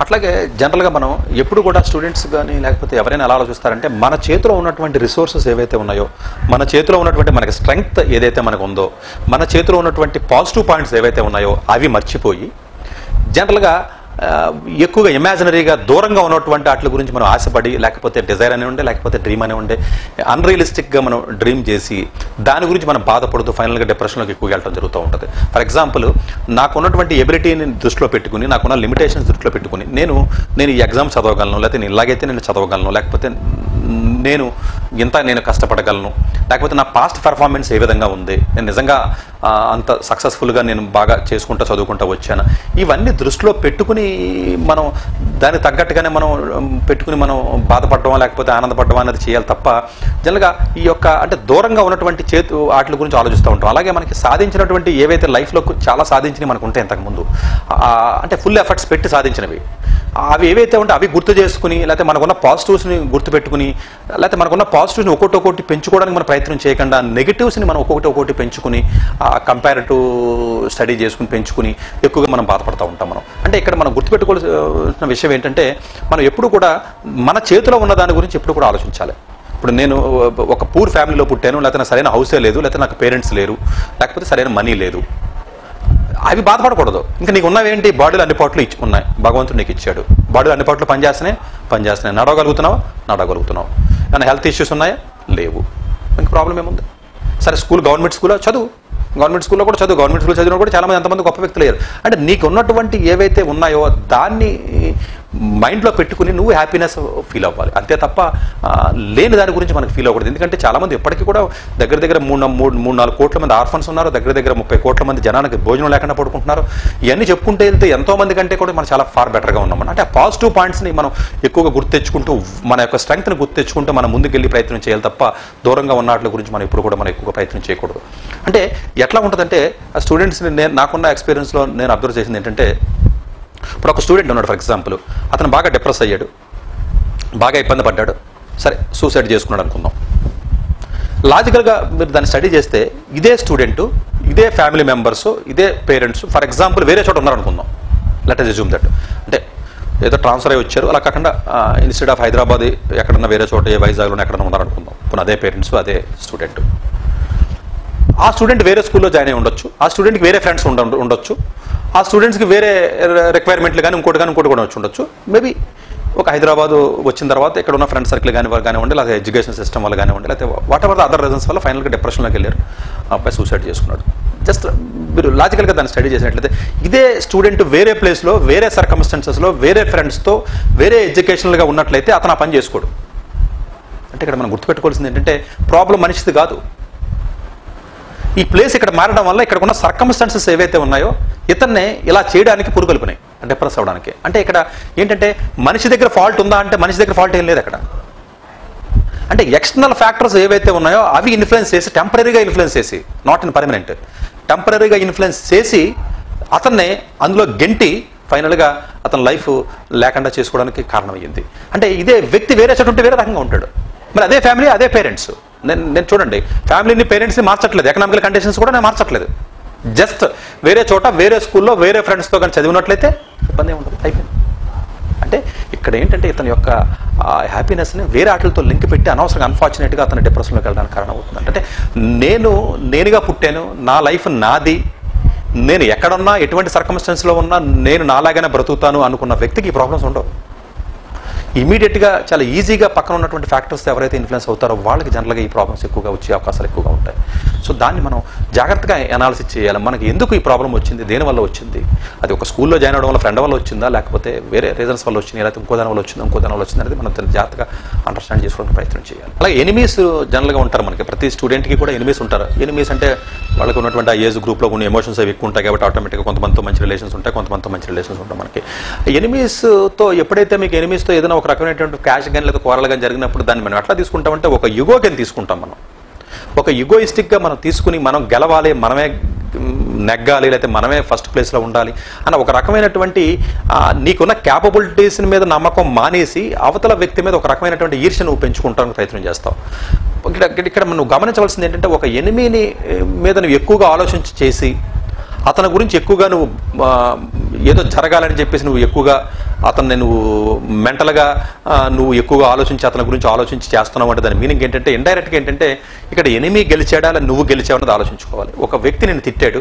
అట్లాగే జనరల్గా మనం ఎప్పుడు కూడా స్టూడెంట్స్ కానీ లేకపోతే ఎవరైనా ఎలా ఆలోచిస్తారంటే మన చేతిలో ఉన్నటువంటి రిసోర్సెస్ ఏవైతే ఉన్నాయో మన చేతిలో ఉన్నటువంటి మనకి స్ట్రెంగ్త్ ఏదైతే మనకు ఉందో మన చేతిలో ఉన్నటువంటి పాజిటివ్ పాయింట్స్ ఏవైతే ఉన్నాయో అవి మర్చిపోయి జనరల్గా ఎక్కువగా ఇమాజినరీగా దూరంగా ఉన్నటువంటి వాటి గురించి మనం ఆశపడి లేకపోతే డిజైర్ అని ఉండే లేకపోతే డ్రీమ్ అని ఉండే అన్రియలిస్టిక్గా మనం డ్రీమ్ చేసి దాని గురించి మనం బాధపడుతూ ఫైనల్గా డిప్రెషన్లోకి ఎక్కువగా వెళ్ళడం జరుగుతూ ఉంటుంది. ఫర్ ఎగ్జాంపుల్ నాకున్నటువంటి ఎబిలిటీని దృష్టిలో పెట్టుకుని నాకున్న లిమిటేషన్స్ దృష్టిలో పెట్టుకుని నేను నేను ఈ ఎగ్జామ్ చదవగలను లేకపోతే నేను ఇలాగైతే నేను చదవగలను లేకపోతే నేను ఇంత నేను కష్టపడగలను. లేకపోతే నా పాస్ట్ పెర్ఫార్మెన్స్ ఏ విధంగా ఉంది? నేను నిజంగా అంత సక్సెస్ఫుల్గా నేను బాగా చేసుకుంటా చదువుకుంటా వచ్చాను? ఇవన్నీ దృష్టిలో పెట్టుకుని మనం దానికి తగ్గట్టుగానే మనం పెట్టుకుని మనం బాధపడడం లేకపోతే ఆనందపడడం అనేది చేయాలి తప్ప జనరల్గా ఈ యొక్క అంటే దూరంగా ఉన్నటువంటి చేతు వాటి గురించి ఆలోచిస్తూ ఉంటాం. అలాగే మనకి సాధించినటువంటి ఏవైతే లైఫ్లో చాలా సాధించినవి మనకు ఉంటాయి ఇంతకుముందు. అంటే ఫుల్ ఎఫర్ట్స్ పెట్టి సాధించినవి. అవి ఏవైతే ఉంటే అవి గుర్తు చేసుకుని లేకపోతే మనకున్న పాజిటివ్స్ని గుర్తుపెట్టుకుని లేకపోతే మనకున్న పాజిటివ్స్ని ఒక్కొక్కటి ఒక్కొక్కటి పెంచుకోవడానికి మనం ప్రయత్నం చేయకుండా నెగిటివ్స్ని మనం ఒక్కొక్కటి ఒక్కొక్కటి పెంచుకుని కంపారిటివ్ స్టడీ చేసుకుని పెంచుకుని ఎక్కువగా మనం బాధపడుతూ ఉంటాం మనం. అంటే ఇక్కడ మనం గుర్తుపెట్టుకోవాల్సిన విషయం ఏంటంటే మనం ఎప్పుడు కూడా మన చేతిలో ఉన్న దాని గురించి ఎప్పుడు కూడా ఆలోచించాలి. ఇప్పుడు నేను ఒక పూర్ ఫ్యామిలీలో పుట్టాను లేకపోతే నాకు సరైన హౌసే లేదు లేకపోతే నాకు పేరెంట్స్ లేరు లేకపోతే సరైన మనీ లేదు. అవి బాధపడకూడదు. ఇంకా నీకు ఉన్నవేంటి బాడీలో అన్ని పాటలు ఇచ్చి ఉన్నాయి. భగవంతుడు నీకు ఇచ్చాడు. బాడీలు అన్ని పాటలు పనిచేస్తున్నాయి? పనిచేస్తున్నాయి. నడవగలుగుతున్నావు? నడవగలుగుతున్నావు. ఏమైనా హెల్త్ ఇష్యూస్ ఉన్నాయా? లేవు. ఇంక ప్రాబ్లం ఏముంది? సరే స్కూల్ గవర్నమెంట్ స్కూల్లో చదువు. గవర్నమెంట్ స్కూల్లో కూడా చదువు. గవర్నమెంట్ స్కూల్ చదివిన కూడా చాలామంది ఎంతమంది గొప్ప వ్యక్తులు అయ్యారు. అంటే నీకు ఉన్నటువంటి ఏవైతే ఉన్నాయో దాన్ని మైండ్లో పెట్టుకుని నువ్వు హ్యాపీనెస్ ఫీల్ అవ్వాలి. అంతే తప్ప లేని దాని గురించి మనకు ఫీల్ అవ్వకూడదు. ఎందుకంటే చాలామంది ఎప్పటికీ ఇప్పటికీ కూడా దగ్గర దగ్గర మూడు మూడు మూడు నాలుగు కోట్ల మంది ఆర్ఫన్స్ ఉన్నారు దగ్గర దగ్గర ముప్పై కోట్ల మంది జనానికి భోజనం లేకుండా పడుకుంటున్నారు. ఇవన్నీ చెప్పుకుంటే వెళ్తే ఎంతో మంది కంటే కూడా మనం చాలా ఫార్ బెటర్గా ఉన్నాం అంటే ఆ పాజిటివ్ పాయింట్స్ని మనం ఎక్కువగా గుర్తెచ్చుకుంటూ మన యొక్క స్ట్రెంగ్త్ని గుర్తెచ్చుకుంటూ మనం ముందుకెళ్ళి ప్రయత్నం చేయాలి తప్ప దూరంగా ఉన్న వాటి గురించి మనం ఎప్పుడు కూడా మనం ఎక్కువగా ప్రయత్నం చేయకూడదు. అంటే ఎట్లా ఉంటుందంటే ఆ స్టూడెంట్స్ని నేను నాకున్న ఎక్స్పీరియన్స్లో నేను అబ్జర్వ్ చేసింది ఏంటంటే ఇప్పుడు ఒక స్టూడెంట్ ఉన్నాడు ఫర్ ఎగ్జాంపుల్ అతను బాగా డిప్రెస్ అయ్యాడు. బాగా ఇబ్బంది పడ్డాడు. సరే సూసైడ్ చేసుకున్నాడు అనుకుందాం. లాజికల్గా మీరు దాన్ని స్టడీ చేస్తే ఇదే స్టూడెంట్ ఇదే ఫ్యామిలీ మెంబర్స్ ఇదే పేరెంట్స్ ఫర్ ఎగ్జాంపుల్ వేరే చోట ఉన్నారనుకుందాం లెట్ అస్ అజ్యూమ్ దట్ అంటే ఏదో ట్రాన్స్ఫర్ అయ్యి వచ్చారు అలా కాకుండా ఇన్స్టిట్యూట్ ఆఫ్ హైదరాబాద్ ఎక్కడన్నా వేరే చోట ఏ వైజాగ్లో ఎక్కడన్నా ఉన్నారనుకుందాం ఇప్పుడు అదే పేరెంట్స్ అదే స్టూడెంట్ ఆ స్టూడెంట్ వేరే స్కూల్లో జాయిన్ అయి ఉండొచ్చు. ఆ స్టూడెంట్కి వేరే ఫ్రెండ్స్ ఉండ ఉండొచ్చు. ఆ స్టూడెంట్స్కి వేరే రిక్వైర్మెంట్లు కానీ ఇంకోటి కానీ ఇంకోటి కూడా వచ్చి ఉండొచ్చు. మేబీ ఒక హైదరాబాద్ వచ్చిన తర్వాత ఇక్కడ ఉన్న ఫ్రెండ్ సర్కిల్ కానీ వాళ్ళు కానివ్వండి లేదా ఎడ్యుకేషన్ సిస్టమ్ వల్ల కానివ్వండి లేకపోతే whatever the other reasons వల్ల ఫైనల్గా డిప్రెషన్లోకి వెళ్ళారు ఆ అబ్బాయి సూసైడ్ చేసుకున్నాడు. జస్ట్ మీరు లాజికల్గా దాన్ని స్టడీ చేసినట్లయితే ఇదే స్టూడెంట్ వేరే ప్లేస్లో వేరే సర్కమ్స్టెన్సెస్లో వేరే ఫ్రెండ్స్తో వేరే ఎడ్యుకేషనల్గా ఉన్నట్లయితే అతను ఆ పని చేసుకోడు. అంటే ఇక్కడ మనం గుర్తుపెట్టుకోవాల్సింది ఏంటంటే ప్రాబ్లం మనిషిది కాదు. ఈ ప్లేస్ ఇక్కడ మారడం వల్ల ఇక్కడ ఉన్న సర్కమ్స్టాన్సెస్ ఏవైతే ఉన్నాయో ఇతన్ని ఇలా చేయడానికి పురుగొల్పినాయి. డిప్రెస్ అవడానికి అంటే ఇక్కడ ఏంటంటే మనిషి దగ్గర ఫాల్ట్ ఉందా అంటే మనిషి దగ్గర ఫాల్ట్ ఏం లేదు అక్కడ. అంటే ఎక్స్టర్నల్ ఫ్యాక్టర్స్ ఏవైతే ఉన్నాయో అవి ఇన్ఫ్లుయెన్స్ చేసి టెంపరీగా ఇన్ఫ్లుయెన్స్ చేసి నాట్ ఇన్ పర్మనెంట్ టెంపరీగా ఇన్ఫ్లుయెన్స్ చేసి అతన్ని అందులో గెంటి ఫైనల్గా అతని లైఫ్ లేకుండా చేసుకోవడానికి కారణమయ్యింది. అంటే ఇదే వ్యక్తి వేరే చోట ఉంటే వేరే రకంగా ఉంటాడు. మరి అదే ఫ్యామిలీ అదే పేరెంట్స్ నేను నేను చూడండి ఫ్యామిలీని పేరెంట్స్ని మార్చట్లేదు. ఎకనామికల్ కండిషన్స్ కూడా నేను మార్చట్లేదు. జస్ట్ వేరే చోట వేరే స్కూల్లో వేరే ఫ్రెండ్స్తో కానీ చదివినట్లయితే ఇబ్బంది ఏమి ఉండదు. అయిపోయింది. అంటే ఇక్కడ ఏంటంటే ఇతని యొక్క హ్యాపీనెస్ని వేరే ఆటలతో లింక్ పెట్టి అనవసరంగా అన్ఫార్చునేట్గా అతను డిప్రెషన్లోకి వెళ్ళడానికి కారణం అవుతుంది. అంటే నేను నేనుగా పుట్టాను నా లైఫ్ నాది నేను ఎక్కడున్నా ఎటువంటి సర్కమ్స్టెన్స్లో ఉన్నా నేను నాలాగానే బ్రతుకుతాను అనుకున్న వ్యక్తికి ఈ ప్రాబ్లమ్స్ ఉండవు. ఇమీడియట్గా చాలా ఈజీగా పక్కన ఉన్నటువంటి ఫ్యాక్టర్స్ ఎవరైతే ఇన్ఫ్లుయెన్స్ అవుతారో వాళ్ళకి జనరల్గా ఈ ప్రాబ్లమ్స్ ఎక్కువగా వచ్చే అవకాశాలు ఎక్కువగా ఉంటాయి. సో దాన్ని మనం జాగ్రత్తగా అనాలిసిస్ చేయాలి. మనకి ఎందుకు ఈ ప్రాబ్లం వచ్చింది? దేనివల్ల వచ్చింది? అది ఒక స్కూల్లో జాయిన్ అవడం వల్ల ఫ్రెండ్ వల్ల వచ్చిందా? లేకపోతే వేరే రీజన్స్ వల్ల వచ్చింది? లేకపోతే ఇంకో దాని వల్ల వచ్చింది? ఇంకో దాని వల్ల వచ్చింది? అనేది మనం జాగ్రత్తగా అండర్స్టాండ్ చేసుకోవడానికి ప్రయత్నం చేయాలి. అలాగే ఎనిమీస్ జనరల్గా ఉంటారు మనకి. ప్రతి స్టూడెంట్కి కూడా ఎనిమీస్ ఉంటారు. ఎనిమీస్ అంటే వాళ్ళకి ఉన్నటువంటి ఆ ఏజ్ గ్రూప్లో కొన్ని ఎమోషన్స్ అవి ఎక్కువ ఉంటాయి కాబట్టి ఆటోమేటిక్గా కొంతమందితో మంచి రిలేషన్స్ ఉంటాయి కొంతమందితో మంచి రిలేషన్స్ ఉంటాయి మనకి. ఎనిమీస్తో ఎప్పుడైతే మీకు ఎనిమీస్తో ఏదైనా ఒక రకమైనటువంటి క్యాష్ కానీ లేదా కూరలు కానీ జరిగినప్పుడు దాన్ని మనం ఎట్లా తీసుకుంటామంటే ఒక యుగో కింద తీసుకుంటాం మనం. ఒక యుగోయిస్టిక్గా మనం తీసుకుని మనం గెలవాలి మనమే నెగ్గాలి లేకపోతే మనమే ఫస్ట్ ప్లేస్లో ఉండాలి అని ఒక రకమైనటువంటి నీకున్న క్యాపబిలిటీస్ మీద నమ్మకం మానేసి అవతల వ్యక్తి మీద ఒక రకమైనటువంటి ఈర్ష్య నువ్వు పెంచుకుంటానికి ప్రయత్నం చేస్తావు. ఇక్కడ ఇక్కడ- ఇక్కడ నువ్వు గమనించవలసింది ఏంటంటే ఒక ఎనిమిని మీద నువ్వు ఎక్కువగా ఆలోచించి చేసి అతని గురించి ఎక్కువగా నువ్వు ఏదో జరగాలని చెప్పేసి నువ్వు ఎక్కువగా అతన్ని నువ్వు మెంటల్గా నువ్వు ఎక్కువగా ఆలోచించి అతని గురించి ఆలోచించి చేస్తున్నావు అంటే దాని మీనింగ్ ఏంటంటే ఇండైరెక్ట్గా ఏంటంటే ఇక్కడ ఎనిమి గెలిచాడా లేదా నువ్వు గెలిచావు అన్నది ఆలోచించుకోవాలి. ఒక వ్యక్తి నేను తిట్టాడు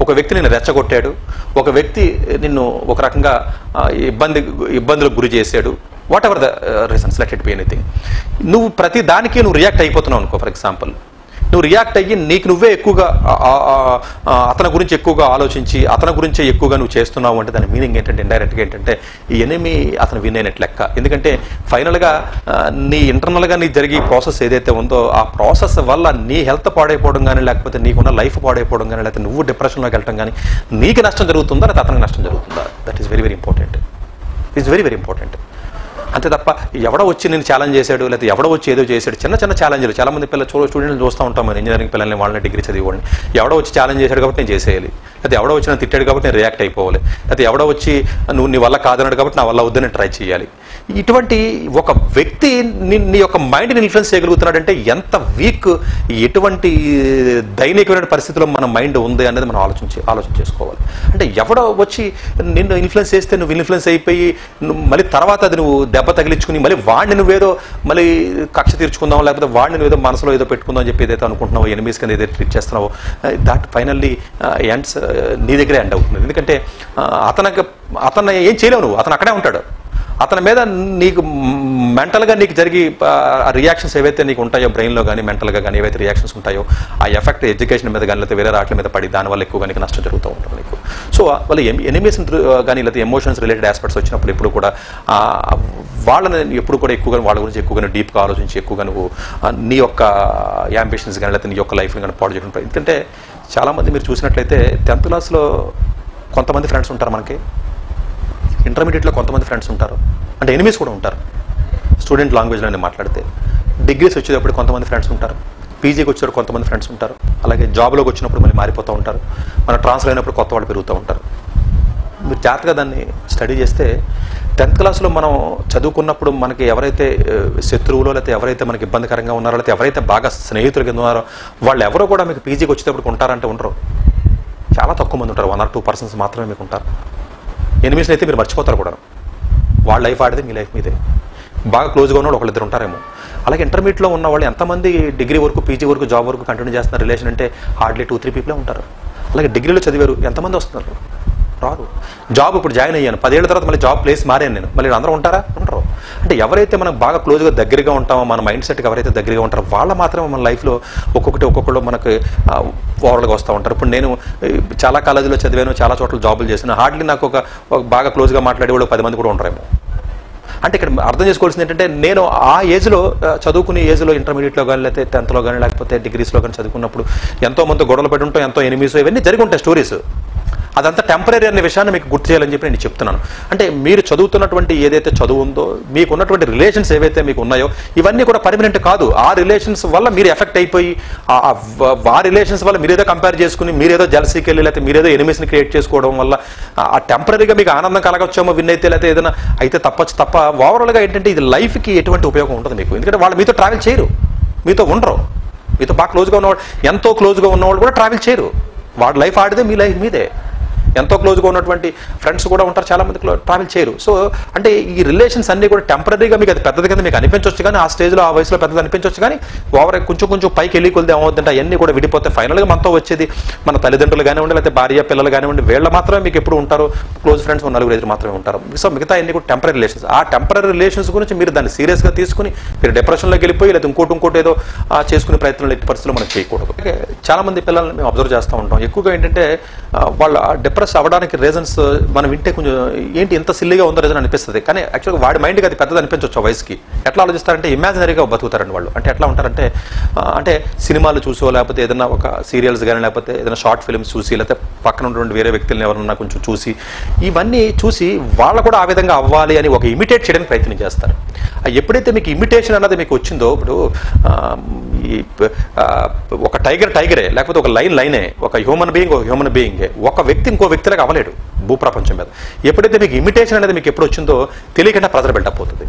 ఒక వ్యక్తి నిన్ను రెచ్చగొట్టాడు ఒక వ్యక్తి నిన్ను ఒక రకంగా ఇబ్బంది ఇబ్బందులకు గురి చేశాడు whatever the reasons let it be anything నువ్వు ప్రతి దానికి నువ్వు రియాక్ట్ అయిపోతున్నావు అనుకో ఫర్ ఎగ్జాంపుల్ నువ్వు రియాక్ట్ అయ్యి నీకు నువ్వే ఎక్కువగా అతని గురించి ఎక్కువగా ఆలోచించి అతని గురించే ఎక్కువగా నువ్వు చేస్తున్నావు అంటే దాని మీనింగ్ ఏంటంటే ఇండైరెక్ట్గా ఏంటంటే ఈ ఎనిమి అతను వినేనట్టు లెక్క. ఎందుకంటే ఫైనల్గా నీ ఇంటర్నల్గా నీ జరిగే ప్రాసెస్ ఏదైతే ఉందో ఆ ప్రాసెస్ వల్ల నీ హెల్త్ పాడైపోవడం కానీ లేకపోతే నీకున్న లైఫ్ పాడైపోవడం కానీ లేకపోతే నువ్వు డిప్రెషన్లోకి వెళ్ళడం కానీ నీకు నష్టం జరుగుతుందా లేకపోతే అతనికి నష్టం జరుగుతుందా? That is very very important is very very important అంతే తప్ప ఎవడో వచ్చి నేను ఛాలెంజ్ చేశాడు లేకపోతే ఎవడో వచ్చి ఏదో చేశాడు చిన్న చిన్న ఛాలెంజ్లు చాలామంది పిల్లలు చూ స్టూడెంట్లు చూస్తూ ఉంటాం మనం ఇంజనీరింగ్ పిల్లల్ని వాళ్ళని డిగ్రీ చదివేవాడిని. ఎవడో వచ్చి ఛాలెంజ్ చేశాడు కాబట్టి నేను చేసేయాలి. లేకపోతే ఎవడో వచ్చి నన్ను తిట్టాడు కాబట్టి నేను రియాక్ట్ అయిపోవాలి. లేకపోతే ఎవడో వచ్చి నువ్వు నీ వల్ల కాదన్నాడు కాబట్టి నా వల్ల వద్దని ట్రై చేయాలి. ఇటువంటి ఒక వ్యక్తి నీ నీ యొక్క మైండ్ని ఇన్ఫ్లుయెన్స్ చేయగలుగుతున్నాడంటే ఎంత వీక్ ఎటువంటి దైనికమైన పరిస్థితిలో మన మైండ్ ఉంది అనేది మనం ఆలోచించి ఆలోచన చేసుకోవాలి. అంటే ఎవడో వచ్చి నిన్ను ఇన్ఫ్లుయెన్స్ చేస్తే నువ్వు ఇన్ఫ్లుయెన్స్ అయిపోయి నువ్వు మళ్ళీ తర్వాత అది నువ్వు దెబ్బ తగిలించుకుని మళ్ళీ వాడిని నువ్వేదో మళ్ళీ కక్ష తీర్చుకుందాం లేకపోతే వాడిని ఏదో మనసులో ఏదో పెట్టుకుందాం అని చెప్పి ఏదైతే అనుకుంటున్నావో ఎనిమిస్ కింద ఏదైతే ట్రీట్ చేస్తున్నావో దాట్ ఫైనల్లీ ఎండ్స్ నీ దగ్గరే ఎండ్ అవుతుంది. ఎందుకంటే అతనికి అతను ఏం చేయలేవు నువ్వు. అతను అక్కడే ఉంటాడు. అతని మీద నీకు మెంటల్గా నీకు జరిగి రియాక్షన్స్ ఏవైతే నీకు ఉంటాయో బ్రెయిన్లో కానీ మెంటల్గా కానీ ఏవైతే రియాక్షన్స్ ఉంటాయో ఆ ఎఫెక్ట్ ఎడ్యుకేషన్ మీద కానీ లేకపోతే వేరే రాట్ల మీద పడి దానివల్ల ఎక్కువగా నీకు నష్టం జరుగుతూ ఉంటుంది నీకు. సో వాళ్ళ ఎనిమీస్ కానీ లేకపోతే ఎమోషన్స్ రిలేటెడ్ ఆస్పెక్ట్స్ వచ్చినప్పుడు ఎప్పుడు కూడా వాళ్ళని ఎప్పుడు కూడా ఎక్కువగా వాళ్ళ గురించి ఎక్కువగా డీప్గా ఆలోచించి ఎక్కువగా నువ్వు నీ యొక్క యాంబిషన్స్ కానీ లేకపోతే నీ యొక్క లైఫ్ని కానీ పాడు చేయడం ఎందుకంటే చాలామంది మీరు చూసినట్లయితే టెన్త్ క్లాస్లో కొంతమంది ఫ్రెండ్స్ ఉంటారు మనకి. ఇంటర్మీడియట్లో కొంతమంది ఫ్రెండ్స్ ఉంటారు. అంటే ఎనిమీస్ కూడా ఉంటారు. స్టూడెంట్ లాంగ్వేజ్లోనే మాట్లాడితే. డిగ్రీస్ వచ్చేటప్పుడు కొంతమంది ఫ్రెండ్స్ ఉంటారు. పీజీకి వచ్చేటప్పుడు కొంతమంది ఫ్రెండ్స్ ఉంటారు. అలాగే జాబ్లోకి వచ్చినప్పుడు మళ్ళీ మారిపోతూ ఉంటారు. మన ట్రాన్స్ఫర్ అయినప్పుడు కొత్త వాళ్ళు పెరుగుతూ ఉంటారు. మీరు జాగ్రత్తగా దాన్ని స్టడీ చేస్తే టెన్త్ క్లాస్లో మనం చదువుకున్నప్పుడు మనకి ఎవరైతే శత్రువులో లేకపోతే ఎవరైతే మనకి ఇబ్బందికరంగా ఉన్నారో లేకపోతే ఎవరైతే బాగా స్నేహితులు కింద ఉన్నారో వాళ్ళు ఎవరో కూడా మీకు పీజీకి వచ్చేటప్పుడు ఉంటారంటే ఉండరు. చాలా తక్కువ మంది ఉంటారు. వన్ ఆర్ టూ పర్సన్స్ మాత్రమే మీకు ఉంటారు. ఎనిమిషన్ అయితే మీరు మర్చిపోతారు కూడా వాళ్ళ లైఫ్ ఆడితే మీ లైఫ్ మీదే. బాగా క్లోజ్గా ఉన్న ఒకళ్ళిద్దరు ఉంటారేమో. అలాగే ఇంటర్మీడియట్లో ఉన్న వాళ్ళు ఎంతమంది డిగ్రీ వరకు పీజీ వరకు జాబ్ వరకు కంటిన్యూ చేస్తున్న రిలేషన్ అంటే హార్డ్లీ టూ త్రీ పీపులే ఉంటారు. అలాగే డిగ్రీలో చదివారు ఎంతమంది వస్తున్నారు? రారు. జాబ్ ఇప్పుడు జాయిన్ అయ్యాను. పదేళ్ళ తర్వాత మళ్ళీ జాబ్ ప్లేస్ మారాను నేను. మళ్ళీ అందరూ ఉంటారా? ఉంటారు అంటే ఎవరైతే మనం బాగా క్లోజ్గా దగ్గరగా ఉంటామో మన మైండ్ సెట్కి ఎవరైతే దగ్గరగా ఉంటారో వాళ్ళ మాత్రమే మన లైఫ్లో ఒక్కొక్కటి ఒక్కొక్కళ్ళు మనకు ఓవర్గా వస్తూ ఉంటారు. ఇప్పుడు నేను చాలా కాలేజీలో చదివాను చాలా చోట్ల జాబులు చేశాను. హార్డ్లీ నాకు ఒక బాగా క్లోజ్గా మాట్లాడే వాళ్ళు పది మంది కూడా ఉంటారేమో అంటే ఇక్కడ అర్థం చేసుకోవాల్సింది ఏంటంటే నేను ఆ ఏజ్లో చదువుకునే ఏజ్లో ఇంటర్మీడియట్లో కానీ లేకపోతే టెన్త్లో కానీ లేకపోతే డిగ్రీస్లో కానీ చదువుకున్నప్పుడు ఎంతో మంది గొడవలు పడి ఉంటాం ఎంతో ఎనిమిస్ ఇవన్నీ జరిగి ఉంటాయి స్టోరీస్. అదంతా టెంపరీ అనే విషయాన్ని మీకు గుర్తు చేయాలని చెప్పి నేను చెప్తున్నాను. అంటే మీరు చదువుతున్నటువంటి ఏదైతే చదువు ఉందో మీకు ఉన్నటువంటి రిలేషన్స్ ఏవైతే మీకు ఉన్నాయో ఇవన్నీ కూడా పర్మనెంట్ కాదు. ఆ రిలేషన్స్ వల్ల మీరు ఎఫెక్ట్ అయిపోయి ఆ- రిలేషన్స్ వల్ల మీరేదో కంపేర్ చేసుకుని మీరేదో జలసీకి వెళ్ళి లేకపోతే మీరేదో ఎనిమిస్ని క్రియేట్ చేసుకోవడం వల్ల ఆ- టెంపరీగా మీకు ఆనందం కలగొచ్చేమో విన్ అయితే లేకపోతే ఏదైనా అయితే తప్పచ్చు తప్ప ఓవరాల్గా ఏంటంటే ఇది లైఫ్కి ఎటువంటి ఉపయోగం ఉంటుంది మీకు. ఎందుకంటే వాళ్ళు మీతో ట్రావెల్ చేయరు. మీతో ఉండరు. మీతో బాగా క్లోజ్గా ఉన్నవాడు ఎంతో క్లోజ్గా ఉన్నవాళ్ళు కూడా ట్రావెల్ చేయరు. వాడి లైఫ్ ఆడితే మీ లైఫ్ మీదే. ఎంతో క్లోజ్గా ఉన్నటువంటి ఫ్రెండ్స్ కూడా ఉంటారు చాలామంది ట్రావెల్ చేయరు. సో అంటే ఈ రిలేషన్స్ అన్ని కూడా టెంపరీగా మీకు అది పెద్దది కింద మీకు అనిపించవచ్చు కానీ ఆ స్టేజ్లో ఆ వయసులో పెద్దది అనిపించవచ్చు కానీ ఓవర్ కొంచెం కొంచెం పైకి వెళ్ళి కొలిది ఏమవుతుందంటే అవన్నీ కూడా విడిపోతే ఫైనల్గా మనతో వచ్చేది మన తల్లిదండ్రులు కానివ్వండి లేకపోతే భార్య పిల్లలు కానివ్వండి వీళ్ళ మాత్రమే మీకు ఎప్పుడు ఉంటారు. క్లోజ్ ఫ్రెండ్స్ నలుగురు ఐదు మాత్రమే ఉంటారు. సో మిగతా అన్ని కూడా టెంపరీ రిలేషన్స్ ఆ టెంపరీ రిలేషన్స్ గురించి మీరు దాన్ని సీరియస్గా తీసుకుని మీరు డిప్రెషన్లోకి వెళ్ళిపోయి లేదా ఇంకోటి ఇంకోటి ఏదో ఆ, చేసుకునే ప్రయత్నాలు ఎట్టి పరిస్థితులు మనం చేయకూడదు. చాలామంది పిల్లల్ని మేము అబ్జర్వ్ చేస్తూ ఉంటాం. ఎక్కువగా ఏంటంటే వాళ్ళ డిప్రెషన్ డిప్రెస్ అవ్వడానికి రీజన్స్ మనం వింటే కొంచెం ఏంటి ఎంత సిల్లీగా ఉందో రీజన్ అనిపిస్తుంది. కానీ యాక్చువల్గా వాడి మైండ్కి అది పెద్దది అనిపించవచ్చు వయసుకి. ఎట్లా ఆలోచిస్తారంటే ఇమాజినరీగా బతుకుతారండి వాళ్ళు. అంటే ఎట్లా ఉంటారంటే అంటే సినిమాలు చూసో లేకపోతే ఏదైనా ఒక సీరియల్స్ కానీ లేకపోతే ఏదైనా షార్ట్ ఫిల్మ్స్ చూసి లేకపోతే పక్కన ఉన్నటువంటి వేరే వ్యక్తులను ఎవరన్నా కొంచెం చూసి ఇవన్నీ చూసి వాళ్ళు కూడా ఆ విధంగా అవ్వాలి అని ఒక ఇమిటేట్ చేయడానికి ప్రయత్నం చేస్తారు. ఎప్పుడైతే మీకు ఇమిటేషన్ అన్నది మీకు వచ్చిందో ఇప్పుడు ఈ ఒక టైగర్ టైగరే లేకపోతే ఒక లైన్ లైనే ఒక హ్యూమన్ బీయింగ్ ఒక హ్యూమన్ బీయింగే ఒక వ్యక్తి ఇంకో వ్యక్తిలాగా అవ్వలేడు భూప్రపంచం మీద. ఎప్పుడైతే మీకు ఇమిటేషన్ అనేది మీకు ఎప్పుడు వచ్చిందో తెలియకుండా ప్రెజర్ బిల్డప్ అవుతుంది.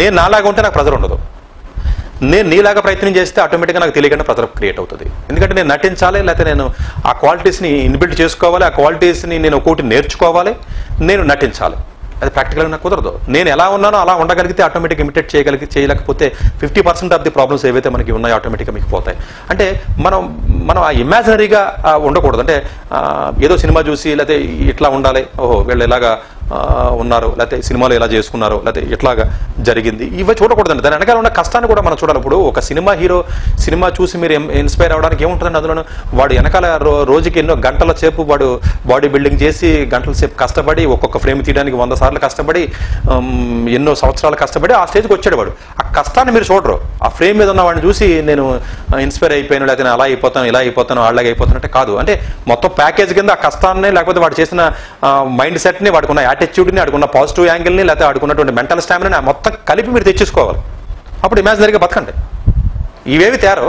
నేను నాలాగా ఉంటే నాకు ప్రెజర్ ఉండదు. నేను నీలాగా ప్రయత్నం చేస్తే ఆటోమేటిక్గా నాకు తెలియకుండా ప్రెజర్ క్రియేట్ అవుతుంది. ఎందుకంటే నేను నటించాలి లేకపోతే నేను ఆ క్వాలిటీస్ని ఇన్బిల్డ్ చేసుకోవాలి ఆ క్వాలిటీస్ని నేను ఒకటి నేర్చుకోవాలి నేను నటించాలి. అది ప్రాక్టికల్గా నాకు కుదరదు. నేను ఎలా ఉన్నానో అలా ఉండగలిగితే ఆటోమేటిక్ ఇమిటేట్ చేయగలిగి చేయలేకపోతే fifty percent of the problems ఏవైతే మనకి ఉన్నాయో ఆటోమేటిక్గా మీకు పోతాయి. అంటే మనం మనం ఆ ఇమాజినరీగా ఉండకూడదు. అంటే ఏదో సినిమా చూసి లేకపోతే ఇట్లా ఉండాలి. ఓహో వీళ్ళు ఇలాగా ఉన్నారు లేకపోతే సినిమాలు ఎలా చేసుకున్నారు లేకపోతే ఎట్లాగా జరిగింది ఇవి చూడకూడదండి. దాని వెనకాల ఉన్న కష్టాన్ని కూడా మనం చూడాలి. ఇప్పుడు ఒక సినిమా హీరో సినిమా చూసి మీరు ఇన్స్పైర్ అవ్వడానికి ఏముంటుందండి అందులో వాడు వెనకాల రో- రోజుకి ఎన్నో గంటల సేపు వాడు బాడీ బిల్డింగ్ చేసి గంటల సేపు కష్టపడి ఒక్కొక్క ఫ్రేమ్ తీయడానికి వంద సార్లు కష్టపడి ఎన్నో సంవత్సరాలు కష్టపడి ఆ స్టేజ్కి వచ్చాడు వాడు. ఆ కష్టాన్ని మీరు చూడరు. ఆ ఫ్రేమ్ మీద ఉన్న వాడిని చూసి నేను ఇన్స్పైర్ అయిపోయాను లేకపోతే నేను అలా అయిపోతాను ఇలా అయిపోతాను అలాగే అయిపోతాను అంటే కాదు. అంటే మొత్తం ప్యాకేజ్ కింద ఆ కష్టాన్ని లేకపోతే వాడు చేసిన మైండ్ సెట్ని వాడుకున్న యాటిట్యూడ్ని అడుగున్న పాజిటివ్ యాంగిల్ని లేకపోతే అడుగున్నటువంటి మెంటల్ స్టామినా మొత్తం కలిపి మీరు తెచ్చేసుకోవాలి. అప్పుడు ఇమాజినరీగా బతకండి. ఇవేవి తేరో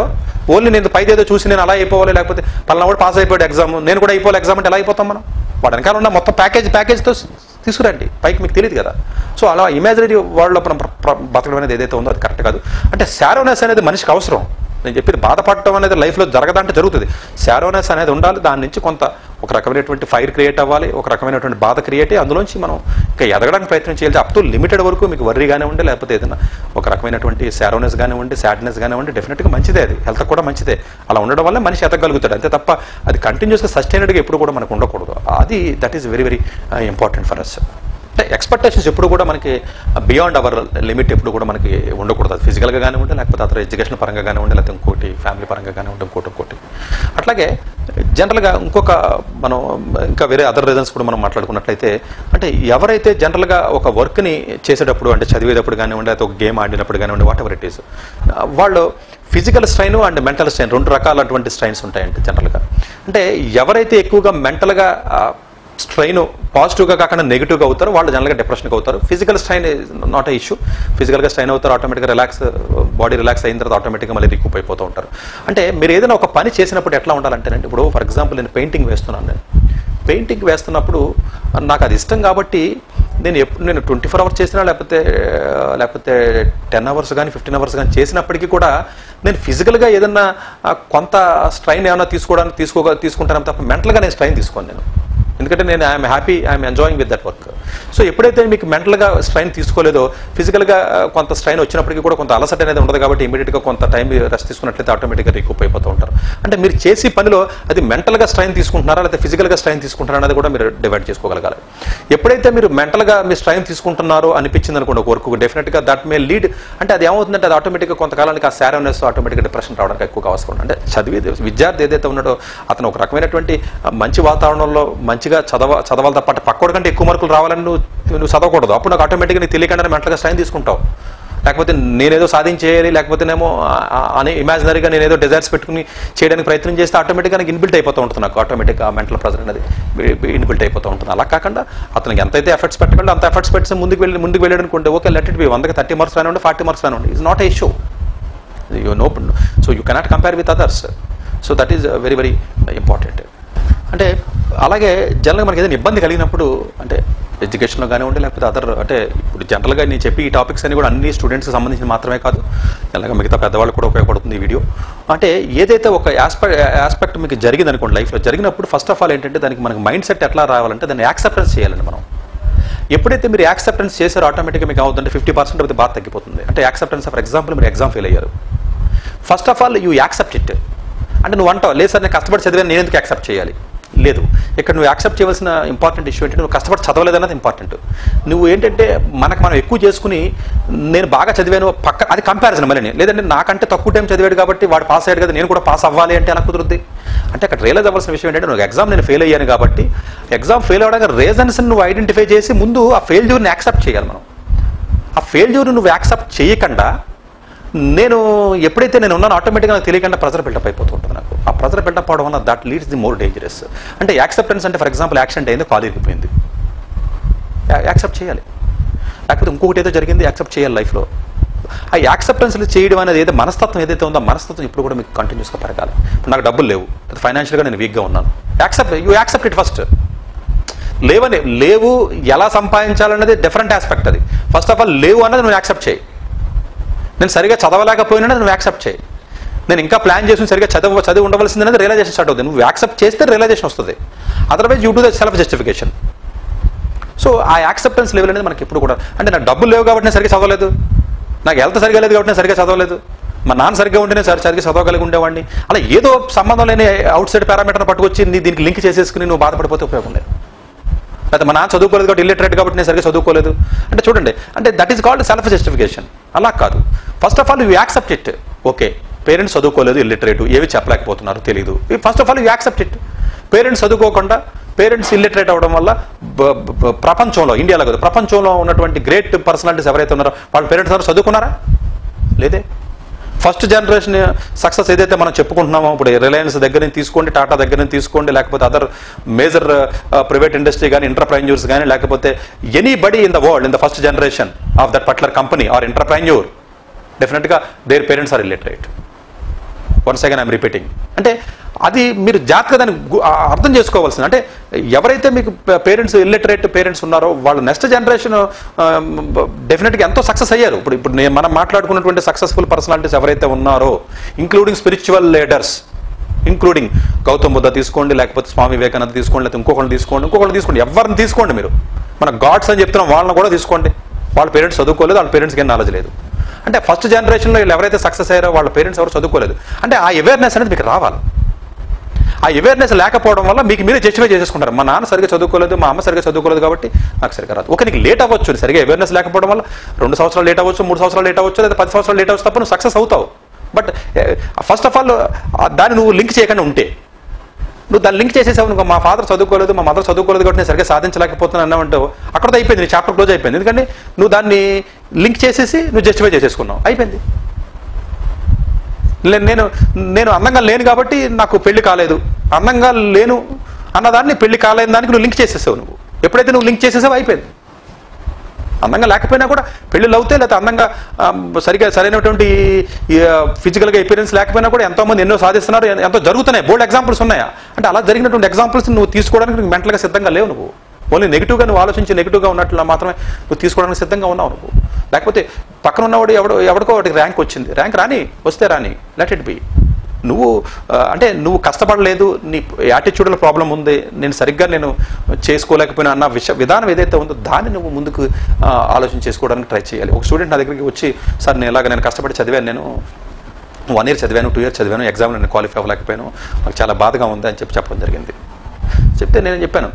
ఓన్లీ నేను పైది ఏదో చూసి నేను అలా అయిపోవాలి లేకపోతే పలానా కూడా పాస్ అయిపోయాడు ఎగ్జామ్ నేను కూడా అయిపోవాలి ఎగ్జామ్ అంటే ఎలా అయిపోతాం మనం? వాడు వెనకాల ఉన్న మొత్తం ప్యాకేజ్ ప్యాకేజ్తో తీసుకురండి. పైకి మీకు తెలియదు కదా. సో అలా ఇమాజినరీ వరల్డ్లో మనం బతకడం అనేది ఏదైతే ఉందో అది కరెక్ట్ కాదు. అంటే శారోనెస్ అనేది మనిషికి అవసరం. నేను చెప్పేది బాధపడటం అనేది లైఫ్లో జరగదంటే జరుగుతుంది. శారోనెస్ అనేది ఉండాలి దాని నుంచి కొంత ఒక రకమైనటువంటి ఫైర్ క్రియేట్ అవ్వాలి ఒక రకమైనటువంటి బాధ క్రియేట్ అయ్యి అందులోంచి మనం ఇంకా ఎదగడానికి ప్రయత్నం చేయాలి. అప్ టు లిమిటెడ్ వరకు మీకు వర్రీ ఉండి లేకపోతే ఏదైనా ఒక రకమైనటువంటి శారోనెస్ కానివ్వండి సాడ్నెస్ కానివ్వండి డెఫినెట్గా మంచిదే అది. హెల్త్ కూడా మంచిదే. అలా ఉండడం వల్ల మనిషి ఎదగలుగుతాడు. అంతే తప్ప అది కంటిన్యూస్గా సస్టైనడ్గా ఎప్పుడు కూడా మనకు ఉండకూడదు. అది that is very very important for us అంటే ఎక్స్పెక్టేషన్స్ ఎప్పుడు కూడా మనకి బియాండ్ అవర్ లిమిట్ ఎప్పుడు కూడా మనకి ఉండకూడదు. అది ఫిజికల్గా కానివ్వండి లేకపోతే అతను ఎడ్యుకేషన్ పరంగా కానివ్వండి లేకపోతే ఇంకోటి ఫ్యామిలీ పరంగా కానివ్వండి ఇంకోటి ఇంకోటి. అట్లాగే జనరల్గా ఇంకొక మనం ఇంకా వేరే అదర్ రీజన్స్ కూడా మనం మాట్లాడుకున్నట్లయితే అంటే ఎవరైతే జనరల్గా ఒక వర్క్ని చేసేటప్పుడు అంటే చదివేటప్పుడు కానివ్వండి లేకపోతే ఒక గేమ్ ఆడినప్పుడు కానివ్వండి వాట్ ఎవర్ ఇట్ ఈస్ వాళ్ళు physical strain and mental strain రెండు రకాలటువంటి స్ట్రైన్స్ ఉంటాయండి జనరల్గా అంటే ఎవరైతే ఎక్కువగా మెంటల్గా స్ట్రెయిన్ పాజిటివ్గా కాకుండా నెగిటివ్గా అవుతారు వాళ్ళు జనరల్గా డిప్రెషన్కి అవుతారు. Physical strain not a issue ఫిజికల్గా స్ట్రైన్ అవుతారు ఆటోమేటిక్గా రిలాక్స్ బాడీ రిలాక్స్ అయిన తర్వాత ఆటోమేటిక్గా మళ్ళీ రికూప్ అయిపోతూ ఉంటారు. అంటే మీరు ఏదైనా ఒక పని చేసినప్పుడు ఎట్లా ఉండాలంటేనండి ఇప్పుడు ఫర్ ఎగ్జాంపుల్ నేను పెయింటింగ్ వేస్తున్నాను. నేను పెయింటింగ్ వేస్తున్నప్పుడు నాకు అది ఇష్టం కాబట్టి నేను ఎప్పుడు నేను ట్వంటీ ఫోర్ అవర్స్ చేసినా లేకపోతే లేకపోతే టెన్ అవర్స్ కానీ ఫిఫ్టీన్ అవర్స్ కానీ చేసినప్పటికీ కూడా నేను ఫిజికల్గా ఏదన్నా కొంత స్ట్రైన్ ఏమైనా తీసుకోవడానికి తీసుకో తీసుకుంటాను తప్ప మెంటల్గా నేను స్ట్రైన్ తీసుకోను నేను. ఎందుకంటే నేను I'm happy I'm enjoying with that work. So ఎప్పుడైతే మీకు మెంటల్గా స్ట్రైన్ తీసుకోలేదో ఫిజికల్గా కొంత స్ట్రైన్ వచ్చినప్పటికీ కూడా కొంత అలసట అనేది ఉండదు కాబట్టి ఇమీడియట్గా కొంత టైం రెస్ట్ తీసుకున్నట్లయితే ఆటోమేటిక్గా రికూప్ అయిపోతూ ఉంటారు. అంటే మీరు చేసే పనిలో అది మెంటల్గా స్ట్రైన్ తీసుకుంటున్నారా లేదా ఫిజికల్గా స్ట్రైన్ తీసుకుంటున్నారా అనేది కూడా మీరు డివైడ్ చేసుకోగలగాలి. ఎప్పుడైతే మీరు మెంటల్గా మీ స్ట్రైన్ తీసుకుంటున్నారో అనిపించింది అనుకోండి ఒక వర్క్ డెఫినెట్గా దట్ మే లీడ్. అంటే అది ఏమవుతుందంటే అది ఆటోమేటిక్గా కొంతకాలానికి ఆ శారనెస్ ఆటోమేటిక్గా డిప్రెషన్ రావడానికి ఎక్కువగా అవసరం అంటే చదివి విద్యార్థి ఏదైతే ఉన్నాడో అతను ఒక రకమైనటువంటి మంచి వాతావరణంలో మంచి మంచిగా చదవ చదవాలి తప్ప పక్కోడి కంటే ఎక్కువ మార్కులు రావాలని నువ్వు నువ్వు చదవకూడదు. అప్పుడు నాకు ఆటోమేటిక్గా నీకు తెలియకుండా మెంటల్గా స్ట్రైన్ తీసుకుంటావు. లేకపోతే నేనేదో సాధించేయాలి లేకపోతేనేమో ఆ- ఆ- ఇమాజినరీగా నేనేదో డిజైర్స్ పెట్టుకుని చేయడానికి ప్రయత్నం చేస్తే ఆటోమేటిక్గా నాకు ఇన్బిల్ట్ అయిపోతూ ఉంటుంది నాకు. ఆటోమేటిక్గా మెంటల్ ప్రెజర్ అనేది ఇన్బిల్ట్ అయిపోతూ ఉంటుంది. అలా కాకుండా అతనికి ఎంతైతే ఎఫర్ట్స్ పెట్టకుండా అంత ఎఫర్ట్స్ పెట్టి ముందుకు వెళ్ళి ముందుకు వెళ్ళాడనుకుంటే ఓకే లెట్ ఇట్ బి వందకి థర్టీ మార్క్స్ రానివ్వండి ఫార్టీ మార్క్స్ రానివ్వండి. Is not a issue you know so you cannot compare with others so that is very very important అంటే అలాగే జనరల్గా మనకి ఏదైనా ఇబ్బంది కలిగినప్పుడు అంటే ఎడ్యుకేషన్లో కానివ్వండి లేకపోతే అదర్ అంటే ఇప్పుడు జనరల్గా నేను చెప్పి ఈ టాపిక్స్ అన్ని కూడా అన్ని స్టూడెంట్స్కి సంబంధించిన మాత్రమే కాదు. జనరల్గా మిగతా పెద్దవాళ్ళు కూడా ఉపయోగపడుతుంది ఈ వీడియో. అంటే ఏదైతే ఒక ఆస్పెక్ట్ ఆస్పెక్ట్ మీకు జరిగింది అనుకోండి లైఫ్లో జరిగినప్పుడు ఫస్ట్ ఆఫ్ ఆల్ ఏంటంటే దానికి మనకి మైండ్ సెట్ ఎట్లా రావాలంటే దాన్ని యాక్సెప్టెన్స్ చేయాలండి మనం. ఎప్పుడైతే మీరు యాక్సెప్టెన్స్ చేశారో ఆటోమేటిక్గా మీకు అవుతుందంటే ఫిఫ్టీ పర్సెంట్ అయితే బాగా తగ్గిపోతుంది. అంటే యాక్సెప్టెన్స్ ఫర్ ఎగ్జాంపుల్ మీరు ఎగ్జామ్ ఫెయిల్ అయ్యారు. First of all you accept it అంటే నువ్వు అంటావు లేదు సార్ నేను కష్టపడి చదివాను నేను ఎందుకు యాక్సెప్ట్ చేయాలి? లేదు. ఇక్కడ నువ్వు యాక్సెప్ట్ చేయవలసిన ఇంపార్టెంట్ ఇష్యూ ఏంటంటే నువ్వు కష్టపడి చదవలేదు అన్నది ఇంపార్టెంట్. నువ్వు ఏంటంటే మనకు మనం ఎక్కువ చేసుకుని నేను బాగా చదివాను పక్క అది కంపారిజన్ మళ్ళీ లేదంటే నాకంటే తక్కువ టైం చదివాడు కాబట్టి వాడు పాస్ అయ్యాడు కదా నేను కూడా పాస్ అవ్వాలి అంటే అలా కుదురుద్ది? అంటే అక్కడ రియలైజ్ అవ్వాల్సిన విషయం ఏంటంటే నువ్వు ఎగ్జామ్ నేను ఫెయిల్ అయ్యాను కాబట్టి ఎగ్జామ్ ఫెయిల్ అవ్వడానికి రీజన్స్ నువ్వు ఐడెంటిఫై చేసి ముందు ఆ ఫెయిల్యూర్ని యాక్సెప్ట్ చేయాలి మనం. ఆ ఫెయిల్యూర్ నువ్వు యాక్సెప్ట్ చేయకుండా నేను ఎప్పుడైతే నేను ఉన్నాను ఆటోమేటిక్గా నాకు తెలియకుండా ప్రెజర్ బిల్డప్ అయిపోతూ ఉంటుంది నాకు. ఆ ప్రెజర్ బిల్డప్ అవడం వల్ల that leads the more dangerous అంటే యాక్సెప్టెన్స్ అంటే ఫర్ ఎగ్జాంపుల్ యాక్సిడెంట్ అయింది కాలు ఇరిగిపోయింది. యాక్సెప్ట్ చేయాలి. లేకపోతే ఇంకొకటి ఏదో జరిగింది యాక్సెప్ట్ చేయాలి లైఫ్లో ఆ యాక్సెప్టెన్స్లు చేయడం అనేది ఏదో మనస్తత్వం ఏదైతే ఉందో మనస్తత్వం ఇప్పుడు కూడా మీకు కంటిన్యూస్గా పెరగాలి. ఇప్పుడు నాకు డబ్బులు లేవు ఫైనాన్షియల్గా నేను వీక్గా ఉన్నాను. Accept you accept it first లేవని లేవు ఎలా సంపాదించాలన్నది డిఫరెంట్ ఆస్పెక్ట్ అది. ఫస్ట్ ఆఫ్ ఆల్ లేవు అన్నది నువ్వు యాక్సెప్ట్ చేయి. నేను సరిగా చదవలేకపోయినా నువ్వు యాక్సెప్ట్ చేయి. నేను ఇంకా ప్లాన్ చేసి సరిగా చదవ చదివి ఉండవలసిందనేది రియలైజేషన్ స్టార్ట్ అవుతుంది. నువ్వు యాక్సెప్ట్ చేస్తే రియలైజేషన్ వస్తుంది. Otherwise you do the self justification so ఆ యాక్సెప్టెన్స్ లెవెల్ అనేది మనకి ఎప్పుడు కూడా అంటే నాకు డబ్బులు లేవు కాబట్టి నేను సరిగ్గా చదవలేదు. నాకు హెల్త్ సరిగా లేదు కాబట్టి నేను సరిగ్గా చదవలేదు. మా నాన్న సరిగ్గా ఉంటేనే సరి సరిగ్గా చదవగలిగి ఉండేవాడిని. అలా ఏదో సంబంధం లేని అవుట్ సైడ్ పారామీటర్ పట్టుకొచ్చి దీనికి లింక్ చేసేసుకుని నువ్వు బాధపడిపోతే ఉపయోగం లేదు. లేకపోతే మా నాన్న చదువుకోలేదు కాబట్టి ఇల్లిటరేట్ కాబట్టి నేను సరిగ్గా చదువుకోలేదు. అంటే చూడండి అంటే that is called self justification అలా కాదు. First of all you accept it okay parents చదువుకోలేదు ఇల్లిటరేట్ ఏవి చెప్పలేకపోతున్నారు తెలియదు first of all you accept it parents చదువుకోకుండా పేరెంట్స్ ఇల్లిటరేట్ అవ్వడం వల్ల ప్రపంచంలో ఇండియాలో కాదు ప్రపంచంలో ఉన్నటువంటి గ్రేట్ పర్సనాలిటీస్ ఎవరైతే ఉన్నారో వాళ్ళ పేరెంట్స్ అందరూ చదువుకున్నారా? లేదే? ఫస్ట్ జనరేషన్ సక్సెస్ ఏదైతే మనం చెప్పుకుంటున్నామో ఇప్పుడు రిలయన్స్ దగ్గర నుంచి తీసుకోండి టాటా దగ్గర నుంచి తీసుకోండి లేకపోతే అదర్ మేజర్ ప్రైవేట్ ఇండస్ట్రీ కానీ ఇంటర్ప్రైన్యూర్స్ కానీ లేకపోతే anybody in the world in the first generation of that particular company or entrepreneur డెఫినెట్గా their parents are illiterate once again I'm repeating అంటే అది మీరు జాగ్రత్తగా దాన్ని అర్థం చేసుకోవాల్సింది. అంటే ఎవరైతే మీకు పేరెంట్స్ ఇల్లిటరేట్ పేరెంట్స్ ఉన్నారో వాళ్ళ నెక్స్ట్ జనరేషన్ డెఫినెట్గా ఎంతో సక్సెస్ అయ్యారు. ఇప్పుడు ఇప్పుడు నేను మనం మాట్లాడుకున్నటువంటి సక్సెస్ఫుల్ పర్సనాలిటీస్ ఎవరైతే ఉన్నారో including spiritual leaders including Gautam Buddha తీసుకోండి లేకపోతే స్వామి వివేకానంద తీసుకోండి లేకపోతే ఇంకొకరిని తీసుకోండి ఇంకొకరిని తీసుకోండి. ఎవరిని తీసుకోండి మీరు? మన గాడ్స్ అని చెప్తున్నాం వాళ్ళని కూడా తీసుకోండి. వాళ్ళ పేరెంట్స్ చదువుకోలేదు వాళ్ళ పేరెంట్స్కి ఏం నాలెడ్జ్ లేదు. అంటే ఫస్ట్ జనరేషన్లో వీళ్ళు ఎవరైతే సక్సెస్ అయ్యారో వాళ్ళ పేరెంట్స్ ఎవరు చదువుకోలేదు. అంటే ఆ అవేర్నెస్ అనేది మీకు రావాలి. ఆ అవేర్నెస్ లేకపోవడం వల్ల మీకు మీరే జస్టిఫై చేసేసుకుంటారు. మా నాన్న సరిగ్గా చదువుకోలేదు మా అమ్మ సరిగ్గా చదువుకోలేదు కాబట్టి నాకు సరిగ్గా రాదు. ఒక నీకు లేట్ అవ్వచ్చు సరిగ్గా అవేర్నెస్ లేకపోవడం వల్ల రెండు సంవత్సరాలు లేట్ అవ్వచ్చు మూడు సంవత్సరాలు లేట్ అవ్వచ్చు లేదా పది సంవత్సరాలు లేట్ అవ్వచ్చు తప్ప నువ్వు సక్సెస్ అవుతావు. బట్ ఫస్ట్ ఆఫ్ ఆల్ దాన్ని నువ్వు లింక్ చేయకుండా ఉంటే. నువ్వు దాన్ని లింక్ చేసేసావు నువ్వు మా ఫాదర్ చదువుకోలేదు మా మదర్ చదువుకోలేదు కాబట్టి నేను సరిగ్గా సాధించలేకపోతున్నాను అన్నావంటావు అక్కడతో అయిపోయింది నీ చాప్టర్ క్లోజ్ అయిపోయింది. ఎందుకంటే నువ్వు దాన్ని లింక్ చేసేసి నువ్వు జస్టిఫై చేసేసుకున్నావు. అయిపోయింది. నేను నేను అందంగా లేను కాబట్టి నాకు పెళ్ళి కాలేదు. అందంగా లేను అన్నదాన్ని పెళ్ళి కాలేని దానికి నువ్వు లింక్ చేసేసావు నువ్వు. ఎప్పుడైతే నువ్వు లింక్ చేసేసావు అయిపోయింది. అందంగా లేకపోయినా కూడా పెళ్ళిళ్ళు అవుతాయి లేకపోతే అందంగా సరిగా సరైనటువంటి ఫిజికల్గా ఎపీరియన్స్ లేకపోయినా కూడా ఎంతో మంది ఎన్నో సాధిస్తున్నారు ఎంతో జరుగుతున్నాయి. బోల్డ్ ఎగ్జాంపుల్స్ ఉన్నాయా? అంటే అలా జరిగినటువంటి ఎగ్జాంపుల్స్ నువ్వు తీసుకోవడానికి నువ్వు మెంటల్గా సిద్ధంగా లేవు నువ్వు. ఓన్లీ నెగిటివ్గా నువ్వు ఆలోచించి నెగిటివ్గా ఉన్నట్లు మాత్రమే నువ్వు తీసుకోవడానికి సిద్ధంగా ఉన్నావు నువ్వు. లేకపోతే పక్కన ఉన్నవాడు ఎవడో ఎవడికో వాడికి ర్యాంక్ వచ్చింది. ర్యాంక్ రాని వస్తే రాని. లెట్ ఇట్ బి నువ్వు అంటే నువ్వు కష్టపడలేదు నీ యాటిట్యూడ్లో ప్రాబ్లం ఉంది నేను సరిగ్గా నేను చేసుకోలేకపోయినా అన్న విష విధానం ఏదైతే ఉందో దాన్ని నువ్వు ముందుకు ఆలోచన చేసుకోవడానికి ట్రై చేయాలి. ఒక స్టూడెంట్ నా దగ్గరికి వచ్చి సార్ నేను ఇలాగ నేను కష్టపడి చదివాను నేను వన్ ఇయర్ చదివాను టూ ఇయర్ చదివాను ఎగ్జామ్లో నేను క్వాలిఫై అవ్వలేకపోయాను నాకు చాలా బాధగా ఉంది అని చెప్పి చెప్పడం జరిగింది. చెప్తే నేను చెప్పాను?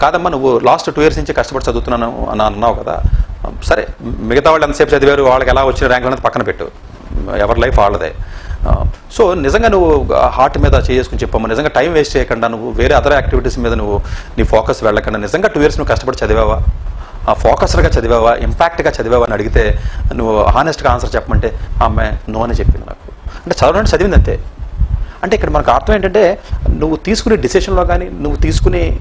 కాదమ్మా నువ్వు లాస్ట్ టూ ఇయర్స్ నుంచి కష్టపడి చదువుతున్నాను అని అన్నావు కదా. సరే మిగతా వాళ్ళు ఎంతసేపు చదివారు వాళ్ళకి ఎలా వచ్చిన ర్యాంకులు అనేది పక్కన పెట్టు. ఎవరి లైఫ్ వాళ్ళదే. సో నిజంగా నువ్వు హార్ట్ మీద చేసుకుని చెప్పమ్మా నిజంగా టైం వేస్ట్ చేయకుండా నువ్వు వేరే అదర్ యాక్టివిటీస్ మీద నువ్వు నీ ఫోకస్ వెళ్ళకుండా నిజంగా టూ ఇయర్స్ నువ్వు కష్టపడి చదివావా? ఆ ఫోకస్డ్గా చదివావా? ఇంపాక్ట్గా చదివావా అని అడిగితే నువ్వు హానెస్ట్గా ఆన్సర్ చెప్పమంటే ఆమె అమ్మాయి నో అని చెప్పింది నాకు. అంటే చదవడం చదివింది అంతే. అంటే ఇక్కడ మనకు అర్థం ఏంటంటే నువ్వు తీసుకునే డిసిషన్లో కానీ నువ్వు తీసుకునే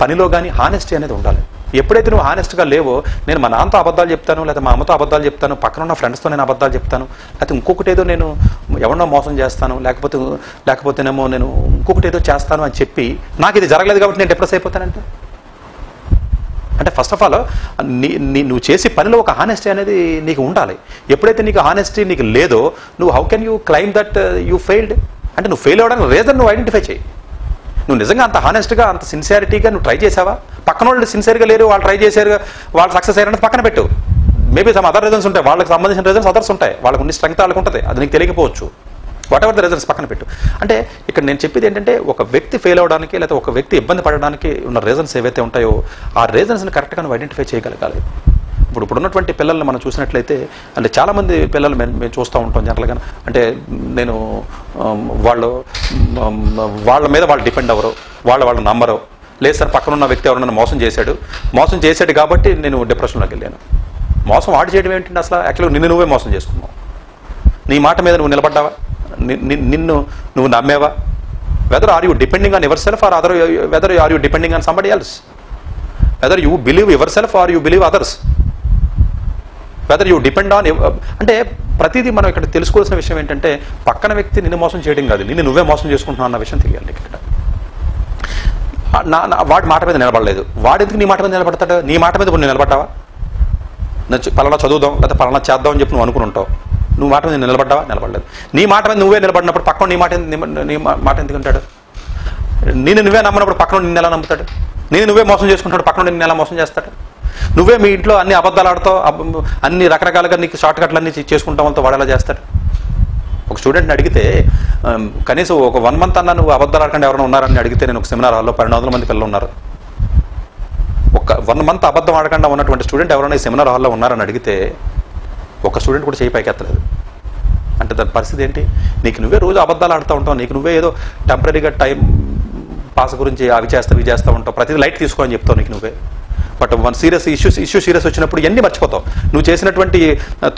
పనిలో కానీ హానెస్టీ అనేది ఉండాలి. ఎప్పుడైతే నువ్వు హానెస్ట్గా లేవో నేను మా నాన్నతో అబద్ధాలు చెప్తాను లేదా మా అమ్మతో అబద్ధాలు చెప్తాను పక్కన ఉన్న ఫ్రెండ్స్తో నేను అబద్ధాలు చెప్తాను లేకపోతే ఇంకొకటి ఏదో నేను ఎవరినో మోసం చేస్తాను లేకపోతే లేకపోతేనేమో నేను ఇంకొకటి ఏదో చేస్తాను అని చెప్పి నాకు ఇది జరగలేదు కాబట్టి నేను డిప్రెస్ అయిపోతానంటే? అంటే ఫస్ట్ ఆఫ్ ఆల్ నీ నువ్వు చేసే పనిలో ఒక హానెస్టీ అనేది నీకు ఉండాలి. ఎప్పుడైతే నీకు హానెస్టీ నీకు లేదో నువ్వు how can you claim that you failed అంటే నువ్వు ఫెయిల్ అవ్వడానికి రీజన్ నువ్వు ఐడెంటిఫై చేయి. నువ్వు నిజంగా అంత హానెస్ట్గా అంత సిన్సియారిటీగా నువ్వు ట్రై చేసావా? పక్కన వాళ్ళు సిన్సియర్గా లేరు వాళ్ళు ట్రై చేశారు వాళ్ళు సక్సెస్ అయ్యారని పక్కన పెట్టు. మేబీ సమ్ అదర్ రీజన్స్ ఉంటాయి వాళ్ళకి సంబంధించిన రీజన్స్ అదర్స్ ఉంటాయి. వాళ్ళకు ఉన్న స్ట్రెంగ్త్ వాళ్ళకి ఉంటుంది అది నీకు తెలియకపోవచ్చు. వాట్ ఎవర్ ద రీజన్స్ పక్కన పెట్టు. అంటే ఇక్కడ నేను చెప్పేది ఏంటంటే ఒక వ్యక్తి ఫెయిల్ అవడానికి లేదా ఒక వ్యక్తి ఇబ్బంది పడడానికి ఉన్న రీజన్స్ ఏవైతే ఉంటాయో ఆ రీజన్స్ని కరెక్ట్గా నువ్వు ఐడెంటిఫై చేయగలగాలి. ఇప్పుడు ఇప్పుడు ఉన్నటువంటి పిల్లల్ని మనం చూసినట్లయితే అంటే చాలామంది పిల్లలు మేము మేము చూస్తూ ఉంటాం జనరల్గా. అంటే నేను వాళ్ళు వాళ్ళ మీద వాళ్ళు డిపెండ్ అవ్వరు వాళ్ళ వాళ్ళు నమ్మరు. లేదు సార్ పక్కన ఉన్న వ్యక్తి ఎవరు మోసం చేశాడు. మోసం చేశాడు కాబట్టి నేను డిప్రెషన్లోకి వెళ్ళాను. మోసం ఆడి చేయడం ఏంటంటే అసలు? యాక్చువల్గా నిన్ను నువ్వే మోసం చేసుకున్నావు. నీ మాట మీద నువ్వు నిలబడ్డావా? నిన్ను నువ్వు నమ్మేవా? Whether are you depending on yourself or other whether are you depending on somebody else whether you believe yourself or you believe others whether you depend on అంటే ప్రతిదీ మనం ఇక్కడ తెలుసుకోవాల్సిన విషయం ఏంటంటే పక్కన వ్యక్తి నిన్ను మోసం చేయడం కాదు. నిన్ను నువ్వే మోసం చేసుకుంటున్నావు అన్న విషయం తెలియాలి ఇక్కడ. నా నా- వాడి మాట మీద నిలబడలేదు. వాడు ఎందుకు నీ మాట మీద నిలబడతాడు? నీ మాట మీద నువ్వు నిలబడ్డావా? నచ్చు పలానా చదువుదాం లేకపోతే పలానా చేద్దాం అని చెప్పి నువ్వు అనుకుని ఉంటావు. నువ్వు మాట మీద నిలబడ్డావా? నిలబడలేదు. నీ మాట మీద నువ్వే నిలబడినప్పుడు పక్కన నీ మాట నీ మాట ఎందుకు అంటాడు? నేను నువ్వే నమ్మనప్పుడు పక్కన నిన్ను ఎలా నమ్ముతాడు? నేను నువ్వే మోసం చేసుకుంటాడు పక్కన నిన్ను ఎలా మోసం చేస్తాడు? నువ్వే మీ ఇంట్లో అన్ని అబద్ధాలు ఆడతావు అన్ని రకరకాలుగా నీకు షార్ట్ కట్లు అన్ని చేసుకుంటాం వాళ్ళతో వాడేలా చేస్తారు. చేస్తాడు ఒక స్టూడెంట్ని అడిగితే కనీసం ఒక వన్ మంత్ అన్నా నువ్వు అబద్ధాలు ఆడకుండా ఎవరైనా ఉన్నారని అడిగితే నేను ఒక సెమినార్ హాల్లో పన్నెండు వందల మంది పిల్లలు ఉన్నారు. ఒక వన్ మంత్ అబద్ధం ఆడకుండా ఉన్నటువంటి స్టూడెంట్ ఎవరైనా ఈ సెమినార్ హాల్లో ఉన్నారని అడిగితే ఒక స్టూడెంట్ కూడా చేయి పైకెత్తలేదు. అంటే దాని పరిస్థితి ఏంటి? నీకు నువ్వే రోజు అబద్ధాలు ఆడుతూ ఉంటావు నీకు నువ్వే ఏదో టెంపరీగా టైం పాస్ గురించి అవి చేస్తావు ఇవి చేస్తూ ఉంటావు ప్రతిదీ లైట్ తీసుకో అని చెప్తావు నీకు నువ్వే. But one serious issues issue serious వచ్చినప్పుడు ఇవన్నీ మర్చిపోతావు? నువ్వు చేసినటువంటి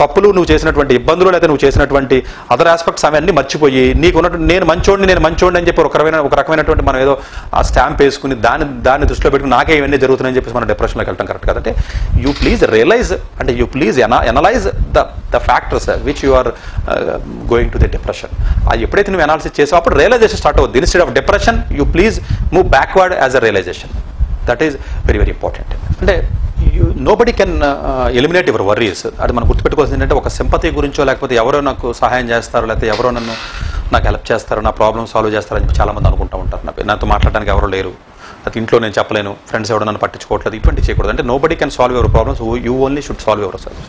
తప్పులు నువ్వు చేసినటువంటి ఇబ్బందులు లేదా నువ్వు చేసినటువంటి అదర్ ఆస్పెక్ట్స్ అవన్నీ మర్చిపోయి నీకు ఉన్నటువంటి నేను మంచోడిని నేను మంచోడిని అని చెప్పి ఒక రకమైన ఒక రకమైనటువంటి మనం ఏదో ఆ స్టాంప్ వేసుకుని దాన్ని దాన్ని దృష్టిలో పెట్టుకుని నాకే ఇవన్నీ జరుగుతున్నాయని చెప్పేసి మనం డిప్రెషన్లోకి వెళ్ళటం కరెక్ట్ కదంటే యూ ప్లీజ్ రియలైజ్ అంటే you please analyze the the factors which you are going to the depression అది ఎప్పుడైతే నువ్వు అనాలిసిస్ చేసావు అప్పుడు రియలైజేషన్ స్టార్ట్ అవుతుంది. Instead of depression you please move backward as a realization that is very very important అంటే nobody can eliminate your worries అది మనం గుర్తుపెట్టుకోవాల్సింది ఏంటంటే ఒక సింపతి గురించో లేకపోతే ఎవరో నాకు సహాయం చేస్తారో లేకపోతే ఎవరో నన్ను నాకు హెల్ప్ చేస్తారో నా ప్రాబ్లమ్ సాల్వ్ చేస్తారని చెప్పి చాలామంది అనుకుంటూ ఉంటారు. నా నాతో మాట్లాడడానికి ఎవరు లేరు. అది ఇంట్లో నేను చెప్పలేను. ఫ్రెండ్స్ ఎవరు నన్ను పట్టించుకోవట్లేదు. ఇటువంటి చేయకూడదు. అంటే nobody can solve your problems you only should solve yourself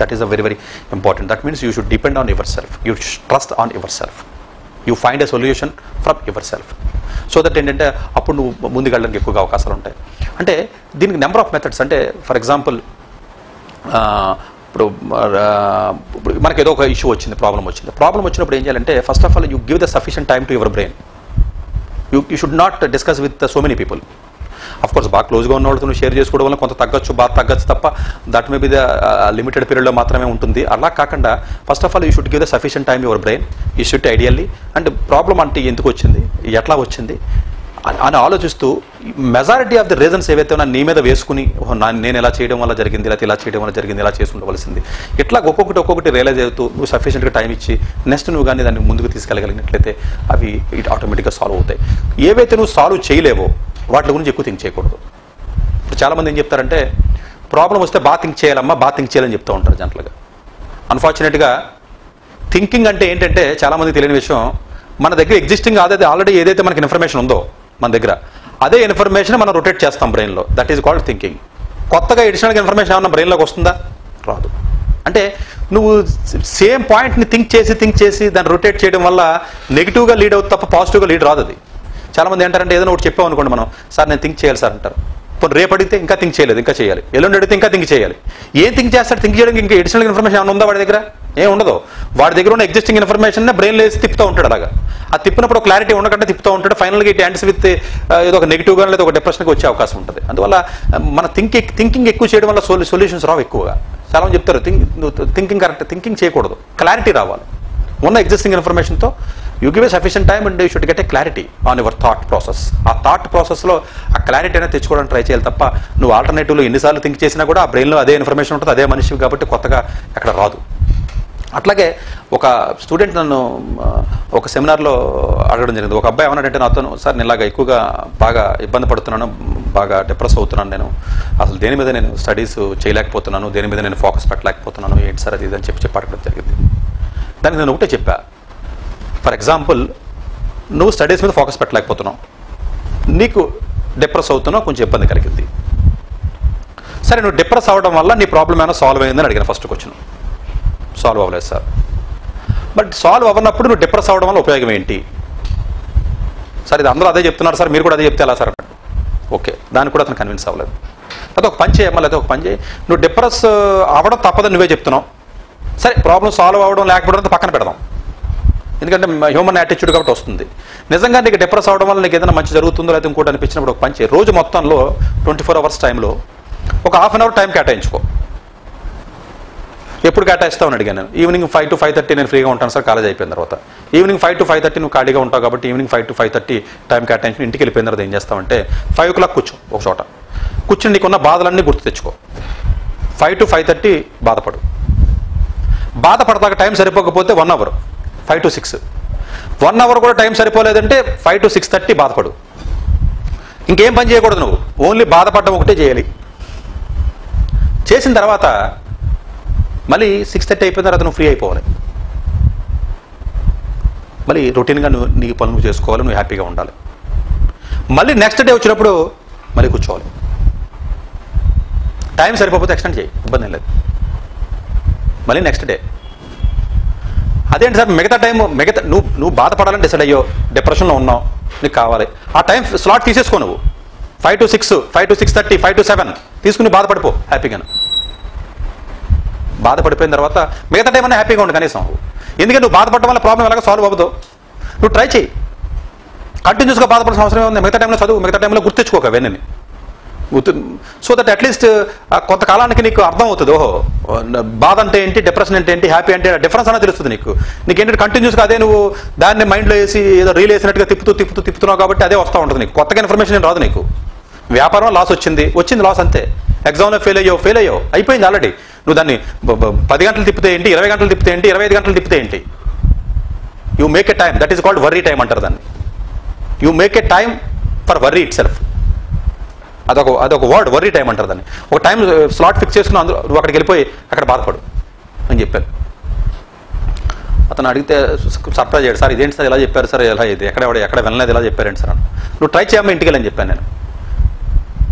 that is a very very important that means you should depend on yourself you trust on yourself you find a solution from yourself so that ఏంటంటే అప్పుడు నువ్వు ముందుకెళ్ళడానికి ఎక్కువగా అవకాశాలు ఉంటాయి. అంటే దీనికి number of methods అంటే ఫర్ ఎగ్జాంపుల్ ఇప్పుడు ఇప్పుడు మనకి ఏదో ఒక ఇష్యూ వచ్చింది ప్రాబ్లం వచ్చింది. ప్రాబ్లం వచ్చినప్పుడు ఏం చేయాలంటే first of all you give the sufficient time to your brain you you should not discuss with so many people course బాగా క్లోజ్గా ఉన్న వాళ్ళతో షేర్ చేసుకోవడం వల్ల కొంత తగ్గొచ్చు బాగా తగ్గచ్చు తప్ప that may be the limited పీరియడ్లో మాత్రమే ఉంటుంది. అలా కాకుండా first of all you should give the sufficient time your brain you should ideally and problem అంటే ఎందుకు వచ్చింది? ఎట్లా వచ్చింది? అని- ఆలోచిస్తూ మెజారిటీ ఆఫ్ ది రీజన్స్ ఏవైతే ఉన్నా నీ మీద వేసుకుని నేను ఎలా చేయడం వల్ల జరిగింది లేకపోతే ఇలా చేయడం వల్ల జరిగింది ఇలా చేసి ఉండవలసింది. ఇట్లా ఒక్కొక్కటి ఒక్కొక్కటి రియలైజ్ అవుతూ నువ్వు సఫిషియెంట్గా టైం ఇచ్చి నెక్స్ట్ నువ్వు కానీ దాన్ని ముందుకు తీసుకెళ్ళగలిగినట్లయితే అవి ఇట్ ఆటోమేటిక్గా సాల్వ్ అవుతాయి. ఏవైతే నువ్వు సాల్వ్ చేయలేవో వాటి గురించి ఎక్కువ థింక్ చేయకూడదు. ఇప్పుడు చాలామంది ఏం చెప్తారంటే ప్రాబ్లం వస్తే బాగా థింక్ చేయాలమ్మా బాగా థింక్ చేయాలని చెప్తూ ఉంటారు జనరల్గా అన్ఫార్చునేట్గా థింకింగ్ అంటే ఏంటంటే చాలామంది తెలియని విషయం మన దగ్గర ఎగ్జిస్టింగ్ అదే ఆల్రెడీ ఏదైతే మనకి ఇన్ఫర్మేషన్ ఉందో మన దగ్గర అదే ఇన్ఫర్మేషన్ మనం రొటేట్ చేస్తాం బ్రెయిన్లో దట్ ఈజ్ కాల్డ్ థింకింగ్ కొత్తగా ఎడిషనల్గా ఇన్ఫర్మేషన్ ఏమన్నా బ్రెయిన్లోకి వస్తుందా? రాదు. అంటే నువ్వు సేమ్ పాయింట్ని థింక్ చేసి థింక్ చేసి దాన్ని రొటేట్ చేయడం వల్ల నెగిటివ్గా లీడ్ అవుతుంది తప్ప పాజిటివ్గా లీడ్ రాదు అది. చాలామంది ఏంటారంటే ఏదైనా ఒకటి చెప్పాం అనుకోండి మనం. సార్ నేను థింక్ చేయాలి సార్ అంటారు. పోనీ రేపు అడిగితే ఇంకా థింక్ చేయలేదు ఇంకా చేయాలి. ఎల్లుండి అడిగితే ఇంకా థింక్ చేయాలి. ఏం థింక్ చేస్తాడు థింక్ చేయడానికి ఇంకా ఎడిషనల్ ఇన్ఫర్మేషన్ ఏమైనా ఉందా వాడి దగ్గర? ఏం ఉండదు. వాడి దగ్గర ఉన్న ఎగ్జిస్టింగ్ ఇన్ఫర్మేషన్ బ్రెయిన్ లేసి తిప్పుతూ ఉంటాడు అలాగా. ఆ తిప్పినప్పుడు క్లారిటీ ఉండకుండా తిప్పుతూ ఉంటాడు. ఫైనల్గా ఇట్ యాండ్స్ విత్ ఏదో ఒక నెగిటివ్గా లేదా ఒక డిప్రెషన్కి వచ్చే అవకాశం ఉంటుంది. అందువల్ల మన థింక్ థింకింగ్ ఎక్కువ చేయడం వల్ల సొల్యూ సొల్యూషన్స్ రావు ఎక్కువగా. చాలా మంది చెప్తారు థింక్ థింకింగ్ కరెక్ట్ థింకింగ్ చేయకూడదు. క్లారిటీ రావాలి. ఉన్న existing ఇన్ఫర్మేషన్తో you give a sufficient time and you should get a clarity on your thought process ఆ థాట్ ప్రాసెస్లో ఆ క్లారిటీ అనేది తెచ్చుకోవడానికి ట్రై చేయాలి తప్ప నువ్వు ఆల్టర్నేటివ్లో ఎన్నిసార్లు థింక్ చేసినా కూడా ఆ బ్రెయిన్లో అదే ఇన్ఫర్మేషన్ ఉంటుంది అదే మనిషి కాబట్టి కొత్తగా అక్కడ రాదు. అట్లాగే ఒక స్టూడెంట్ నన్ను ఒక సెమినార్లో అడగడం జరిగింది. ఒక అబ్బాయి ఏమన్నాడంటే నాతో సార్ నేను ఇలాగా ఎక్కువగా బాగా ఇబ్బంది పడుతున్నాను బాగా డిప్రెస్ అవుతున్నాను నేను. అసలు దేని మీద నేను స్టడీస్ చేయలేకపోతున్నాను దేని మీద నేను ఫోకస్ పెట్టలేకపోతున్నాను ఏంటి సార్ అది ఇది అని చెప్పి చెప్పి అడగడం జరిగింది. దానికి నేను ఒకటే చెప్పాను ఫర్ ఎగ్జాంపుల్ నువ్వు స్టడీస్ మీద ఫోకస్ పెట్టలేకపోతున్నావు. నీకు డిప్రెస్ అవుతున్నావు కొంచెం ఇబ్బంది కలిగింది. సరే నువ్వు డిప్రెస్ అవ్వడం వల్ల నీ ప్రాబ్లం ఏమైనా సాల్వ్ అయిందని అడిగిన ఫస్ట్ క్వశ్చన్. సాల్వ్ అవ్వలేదు సార్. బట్ సాల్వ్ అవ్వనప్పుడు నువ్వు డిప్రెస్ అవ్వడం వల్ల ఉపయోగం ఏంటి? సార్ ఇది అందరూ అదే చెప్తున్నారు సార్ మీరు కూడా అదే చెప్తే ఎలా సార్? అన్నాడు ఓకే దానికి కూడా అతను కన్విన్స్ అవ్వలేదు. లేదా ఒక పని చేయమ్మా లేదా ఒక పని చేయి. నువ్వు డిప్రెస్ అవ్వడం తప్పదని నువ్వే చెప్తున్నావు. సరే ప్రాబ్లం సాల్వ్ అవ్వడం లేకపోవడం పక్కన పెడదాం. ఎందుకంటే హ్యూమన్ యాటిట్యూడ్ కాబట్టి వస్తుంది. నిజంగా నీకు డిప్రెస్ అవడం వల్ల నీకు ఏదైనా మంచి జరుగుతుందో లేకపోతే ఇంకోటి అనిపించినప్పుడు ఒక మంచి రోజు మొత్తంలో ట్వంటీ ఫోర్ అవర్స్ టైంలో ఒక హాఫ్ అన్ అవర్ టైం కేటాయించుకో. ఎప్పుడు కేటాయిస్తావు అని అడిగాను నేను. Evening five to five thirty నేను ఫ్రీగా ఉంటాను సార్ కాలేజ్ అయిపోయిన తర్వాత. Evening five to five thirty నువ్వు ఖాళీగా ఉంటావు కాబట్టి evening five to five thirty time కేటాయించి ఇంటికి వెళ్ళిపోయిన తర్వాత ఏం చేస్తామంటే ఫైవ్ ఓ క్లాక్ కూర్చో ఒక చోట. కూర్చుని నీకున్న బాధలన్నీ గుర్తు తెచ్చుకో. ఫైవ్ టు ఫైవ్ థర్టీ బాధపడు. బాధపడతాక టైం సరిపోకపోతే one hour five to six. One hour కూడా టైం సరిపోలేదంటే ఫైవ్ టు సిక్స్ థర్టీ బాధపడు. ఇంకేం పని చేయకూడదు నువ్వు. ఓన్లీ బాధపడడం ఒకటే చేయాలి. చేసిన తర్వాత మళ్ళీ సిక్స్ థర్టీ అయిపోయిన తర్వాత నువ్వు ఫ్రీ అయిపోవాలి. మళ్ళీ రొటీన్గా నువ్వు నీ పనులు చేసుకోవాలి నువ్వు హ్యాపీగా ఉండాలి. మళ్ళీ నెక్స్ట్ డే వచ్చినప్పుడు మళ్ళీ కూర్చోవాలి. టైం సరిపోతే ఎక్స్టెండ్ చేయి ఇబ్బంది లేదు. మళ్ళీ నెక్స్ట్ డే. అదేంటి సార్? మిగతా టైం మిగతా నువ్వు నువ్వు బాధపడాలని డిసైడ్ అయ్యో డిప్రెషన్లో ఉన్నావు. నీకు కావాలి. ఆ టైం స్లాట్ తీసేసుకో నువ్వు. Five to six five to six thirty five to seven తీసుకుని బాధపడిపో హ్యాపీగా బాధపడిపోయిన తర్వాత మిగతా టైం అన్నా హ్యాపీగా ఉండు కనీసం. ఎందుకంటే నువ్వు బాధపడడం వల్ల ప్రాబ్లం ఎలాగ సాల్వ్ అవ్వదు. నువ్వు ట్రై చేయి కంటిన్యూస్గా బాధపడాల్సిన అవసరం ఉంది మిగతా టైంలో చదువు మిగతా టైంలో గుర్తించుకోక అవన్నీ గుర్తు సో దట్ అట్లీస్ట్ కొంతకాలానికి నీకు అర్థం అవుతుంది ఓహో బాధ అంటే ఏంటి డిప్రెషన్ అంటే ఏంటి హ్యాపీ అంటే డిఫరెన్స్ అనేది తెలుస్తుంది నీకు. నీకు ఏంటంటే కంటిన్యూస్గా అదే నువ్వు దాన్ని మైండ్లో వేసి ఏదో రీల్ వేసినట్టుగా తిప్పుతూ తిప్పుతూ తిప్పుతున్నావు కాబట్టి అదే వస్తూ ఉంటుంది నీకు. కొత్తగా ఇన్ఫర్మేషన్ ఏం రాదు నీకు. వ్యాపారం లాస్ వచ్చింది. వచ్చింది లాస్ అంతే. ఎగ్జామ్లో ఫెయిల్ అయ్యో ఫెయిల్ అయ్యో అయిపోయింది ఆల్రెడీ నువ్వు దాన్ని పది గంటలు తిప్పితే ఏంటి ఇరవై గంటలు తిప్పితే ఏంటి ఇరవై ఐదు గంటలు తిప్పితే ఏంటి? You make a time that is called worry time అంటారు దాన్ని. You make a time for worry itself అదొక అదొక వర్డ్ వర్రీ టైం అంటారు దాన్ని. ఒక టైం స్లాట్ ఫిక్స్ చేసుకుని అందులో నువ్వు అక్కడికి వెళ్ళిపోయి అక్కడ బాధపడు అని చెప్పాను అతను అడిగితే సర్ప్రైజ్ అయ్యాడు. సార్ ఇదేంటి సార్ ఇలా చెప్పారు సార్ ఎలా ఇది ఎక్కడ ఎక్కడ వెళ్ళలేదు ఇలా చెప్పారండి సార్? నువ్వు ట్రై చేయమని ఇంటికి వెళ్ళని చెప్పాను నేను.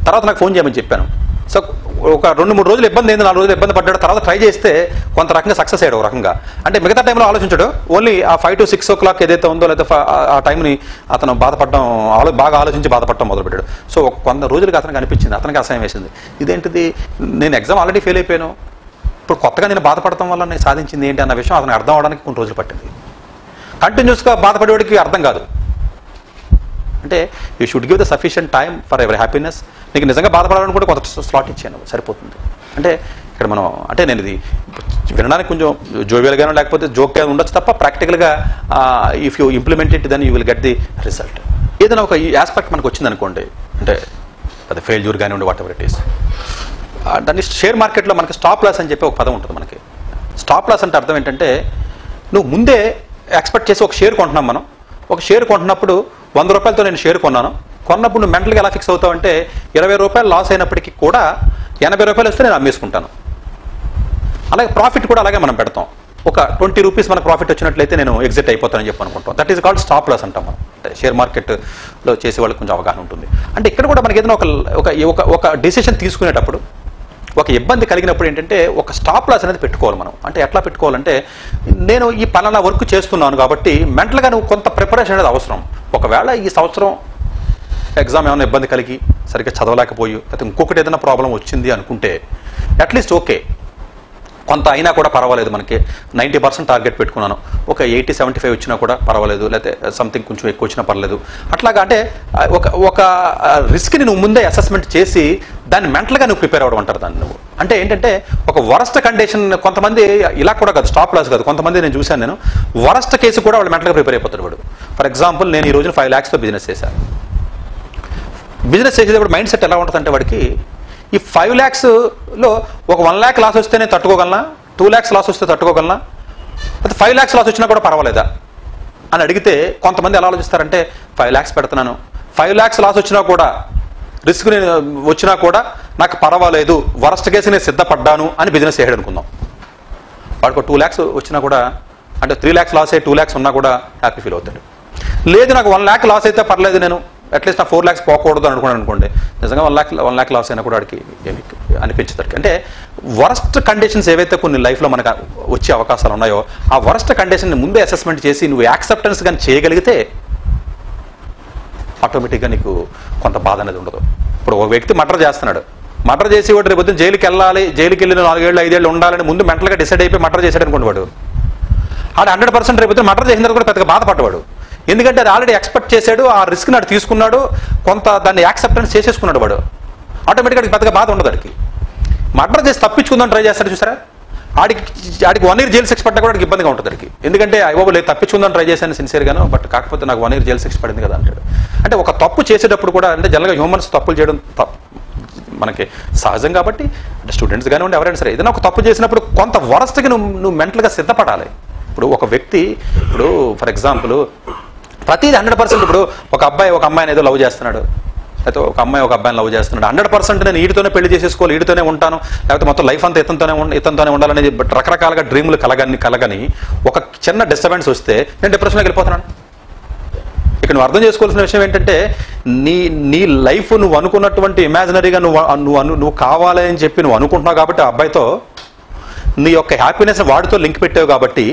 తర్వాత నాకు ఫోన్ చేయమని చెప్పాను. సో ఒక రెండు మూడు రోజులు ఇబ్బంది అయింది నాలుగు రోజులు ఇబ్బంది పడ్డాడు. తర్వాత ట్రై చేస్తే కొంత రకంగా సక్సెస్ అయ్యాడు ఒక రకంగా. అంటే మిగతా టైంలో ఆలోచించాడు. ఓన్లీ ఆ five to six o'clock ఏదైతే ఉందో లేదా ఆ- టైంని అతను బాధపడడం ఆలో బాగా ఆలోచించి బాధపడడం మొదలుపెట్టాడు. సో కొంత రోజులకి అతనికి అనిపించింది అతనికి అసహ్యం వేసింది. ఇదేంటిది? నేను ఎగ్జామ్ ఆల్రెడీ ఫెయిల్ అయిపోయాను. ఇప్పుడు కొత్తగా నేను బాధపడటం వల్ల నేను సాధించింది ఏంటి అన్న విషయం అతను అర్థం అవడానికి కొన్ని రోజులు పట్టింది. కంటిన్యూస్గా బాధపడేవాడికి అర్థం కాదు. అంటే you should give the sufficient time for ఎవరి హ్యాపీనెస్ నీకు నిజంగా బాధపడాలని కూడా కొంత స్లాట్ ఇచ్చాను. సరిపోతుంది. అంటే ఇక్కడ మనం అంటే నేను ఇది వినడానికి కొంచెం జోవియల్గానో లేకపోతే జోక్గా ఉండొచ్చు తప్ప ప్రాక్టికల్గా if you implement it then you will get the result ఏదైనా ఒక ఈ ఆస్పెక్ట్ మనకు వచ్చింది అనుకోండి. అంటే అది ఫెయిల్యూర్ కానివ్వండి వాట్ ఎవర్ ఇట్ ఈస్ దాన్ని షేర్ మార్కెట్లో మనకి స్టాప్ లాస్ అని చెప్పి ఒక పదం ఉంటుంది మనకి. స్టాప్ లాస్ అంటే అర్థం ఏంటంటే నువ్వు ముందే ఎక్స్పెక్ట్ చేసి ఒక షేర్ కొంటున్నాం మనం. ఒక షేర్ కొంటున్నప్పుడు వంద రూపాయలతో నేను షేర్ కొన్నాను. కొన్నప్పుడు నువ్వు మెంటల్గా ఎలా ఫిక్స్ అవుతావు అంటే ఇరవై రూపాయలు లాస్ అయినప్పటికీ కూడా ఎనభై రూపాయలు వస్తే నేను అమ్మేసుకుంటాను. అలాగే ప్రాఫిట్ కూడా అలాగే మనం పెడతాం. ఒక ట్వంటీ రూపీస్ మన ప్రాఫిట్ వచ్చినట్లయితే నేను ఎగ్జిట్ అయిపోతానని చెప్పి అనుకుంటాం. That is called stop loss అంటాం మనం. అంటే షేర్ మార్కెట్లో చేసే వాళ్ళకి కొంచెం అవగాహన ఉంటుంది. అంటే ఇక్కడ కూడా మనకి ఏదైనా ఒక ఒక ఒక ఒక డిసిషన్ తీసుకునేటప్పుడు ఒక ఇబ్బంది కలిగినప్పుడు ఏంటంటే ఒక స్టాప్ లాస్ అనేది పెట్టుకోవాలి మనం. అంటే ఎట్లా పెట్టుకోవాలంటే నేను ఈ పలానా వర్క్ చేస్తున్నాను కాబట్టి మెంటల్గా నువ్వు కొంత ప్రిపరేషన్ అనేది అవసరం. ఒకవేళ ఈ సంవత్సరం ఎగ్జామ్ ఏమైనా ఇబ్బంది కలిగి సరిగ్గా చదవలేకపోయి లేకపోతే ఇంకొకటి ఏదైనా ప్రాబ్లం వచ్చింది అనుకుంటే అట్లీస్ట్ ఓకే కొంత అయినా కూడా పర్వాలేదు మనకి. నైంటీ పర్సెంట్ టార్గెట్ పెట్టుకున్నాను. ఒక ఎయిటీ సెవెంటీ ఫైవ్ వచ్చినా కూడా పర్వాలేదు లేకపోతే సంథింగ్ కొంచెం ఎక్కువ వచ్చినా పర్లేదు. అట్లాగా అంటే ఒక ఒక రిస్క్ని నువ్వు ముందే అసెస్మెంట్ చేసి దాన్ని మెంటల్గా నువ్వు ప్రిపేర్ అవ్వడం అంటారు దాన్ని నువ్వు. అంటే ఏంటంటే ఒక వరస్ట్ కండిషన్ కొంతమంది ఇలా కూడా కాదు స్టాప్ లాస్ కాదు. కొంతమంది నేను చూశాను నేను వరస్ట్ కేసు కూడా వాళ్ళు మెంటల్గా ప్రిపేర్ అయిపోతాడు వాడు. ఫర్ ఎగ్జాంపుల్ నేను ఈ రోజున ఫైవ్ ల్యాక్స్తో బిజినెస్ చేశాను బిజినెస్ చేసేటప్పుడు మైండ్ సెట్ ఎలా ఉంటుందంటే వాడికి ఈ ఫైవ్ ల్యాక్స్లో ఒక వన్ ల్యాక్ లాస్ వస్తే నేను తట్టుకోగలనా? టూ ల్యాక్స్ లాస్ వస్తే తట్టుకోగలనా? అయితే ఫైవ్ ల్యాక్స్ లాస్ వచ్చినా కూడా పర్వాలేదా? అని అడిగితే కొంతమంది ఎలా ఆలోచిస్తారంటే ఫైవ్ ల్యాక్స్ పెడుతున్నాను. ఫైవ్ ల్యాక్స్ లాస్ వచ్చినా కూడా రిస్క్ నేను వచ్చినా కూడా నాకు పర్వాలేదు. వరస్ట్ కేసు నేను సిద్ధపడ్డాను అని బిజినెస్ చేయడం అనుకుందాం. వాడికి టూ ల్యాక్స్ వచ్చినా కూడా అంటే త్రీ ల్యాక్స్ లాస్ అయ్యి టూ ల్యాక్స్ ఉన్నా కూడా హ్యాపీ ఫీల్ అవుతాడు. లేదు నాకు వన్ ల్యాక్ లాస్ అయితే పర్లేదు నేను. అట్లీస్ట్ ఆ ఫోర్ ల్యాక్స్ పోకూడదు అని అనుకున్నాను అనుకోండి. నిజంగా one lakh one lakh loss అయినా కూడా వాడికి ఏమి అంటే వరస్ట్ కండిషన్స్ ఏవైతే కొన్ని లైఫ్లో మనకు వచ్చే అవకాశాలు ఉన్నాయో ఆ వరస్ట్ కండిషన్ని ముందే అసెస్మెంట్ చేసి నువ్వు యాక్సెప్టెన్స్ కానీ చేయగలిగితే ఆటోమేటిక్గా నీకు కొంత బాధ అనేది ఉండదు. ఇప్పుడు ఒక వ్యక్తి మర్డర్ చేస్తున్నాడు. మర్డర్ చేసి వాడు రేపు జైలుకి వెళ్ళాలి జైలుకి వెళ్ళిన నాలుగేళ్ళు ఐదేళ్ళు ఉండాలని ముందు మెంటల్గా డిసైడ్ అయిపోయి మర్డర్ చేశాడు అనుకోండి వాడు. ఆడు హండ్రెడ్ పర్సెంట్ రేపు మర్డర్ చేసిన తర్వాత కూడా పెద్దగా బాధపడ్డవాడు. ఎందుకంటే అది ఆల్రెడీ ఎక్స్పెక్ట్ చేశాడు ఆ రిస్క్ నాడు తీసుకున్నాడు కొంత దాన్ని యాక్సెప్టెన్స్ చేసేసుకున్నాడు వాడు. ఆటోమేటిక్గా పెద్దగా బాధ ఉండదు వాడికి. మర్డర్ చేసి తప్పించుకుందాం ట్రై చేస్తాడు చూసారా? ఆడికి ఆడికి వన్ ఇయర్ జైలు శిక్ష పడ్డా కూడా ఆడికి ఇబ్బందిగా ఉంటుంది అడికి ఎందుకంటే అయ్యో లేదు తప్పించుకుందాం ట్రై చేశాను సిన్సియర్గాను బట్ కాకపోతే నాకు వన్ ఇయర్ జైలు శిక్ష పడింది కదా అంటాడు. అంటే ఒక తప్పు చేసేటప్పుడు కూడా అంటే జనరల్గా హ్యూమన్స్ తప్పులు చేయడం తప్పు మనకి సహజం కాబట్టి అంటే స్టూడెంట్స్ కానివ్వండి ఎవరైనా సరే ఏదైనా ఒక తప్పు చేసినప్పుడు కొంత వరస్ట్కి నువ్వు నువ్వు మెంటల్గా సిద్ధపడాలి. ఇప్పుడు ఒక వ్యక్తి ఇప్పుడు ఫర్ ఎగ్జాంపుల్ ప్రతిది హండ్రెడ్ పర్సెంట్ ఇప్పుడు ఒక అబ్బాయి ఒక అమ్మాయిని ఏదో లవ్ చేస్తున్నాడు. లేకపోతే ఒక అమ్మాయి ఒక అబ్బాయిని లవ్ చేస్తున్నాడు. హండ్రెడ్ పర్సెంట్ నేను ఈడితోనే పెళ్ళి చేసేసుకోవాలి వీడితోనే ఉంటాను. లేకపోతే మొత్తం లైఫ్ అంతా ఇతనితోనే ఇతనితోనే ఉండాలనేది రకరకాలుగా డ్రీములు కలగని కలగని ఒక చిన్న డిస్టర్బెన్స్ వస్తే నేను డిప్రెషన్లోకి వెళ్ళిపోతున్నాను. ఇక్కడ నువ్వు అర్థం చేసుకోవాల్సిన విషయం ఏంటంటే నీ నీ లైఫ్ నువ్వు అనుకున్నటువంటి ఇమాజినరీగా నువ్వు నువ్వు నువ్వు కావాలి అని చెప్పి నువ్వు అనుకుంటున్నావు కాబట్టి ఆ అబ్బాయితో నీ యొక్క హ్యాపీనెస్ వాడితో లింక్ పెట్టావు కాబట్టి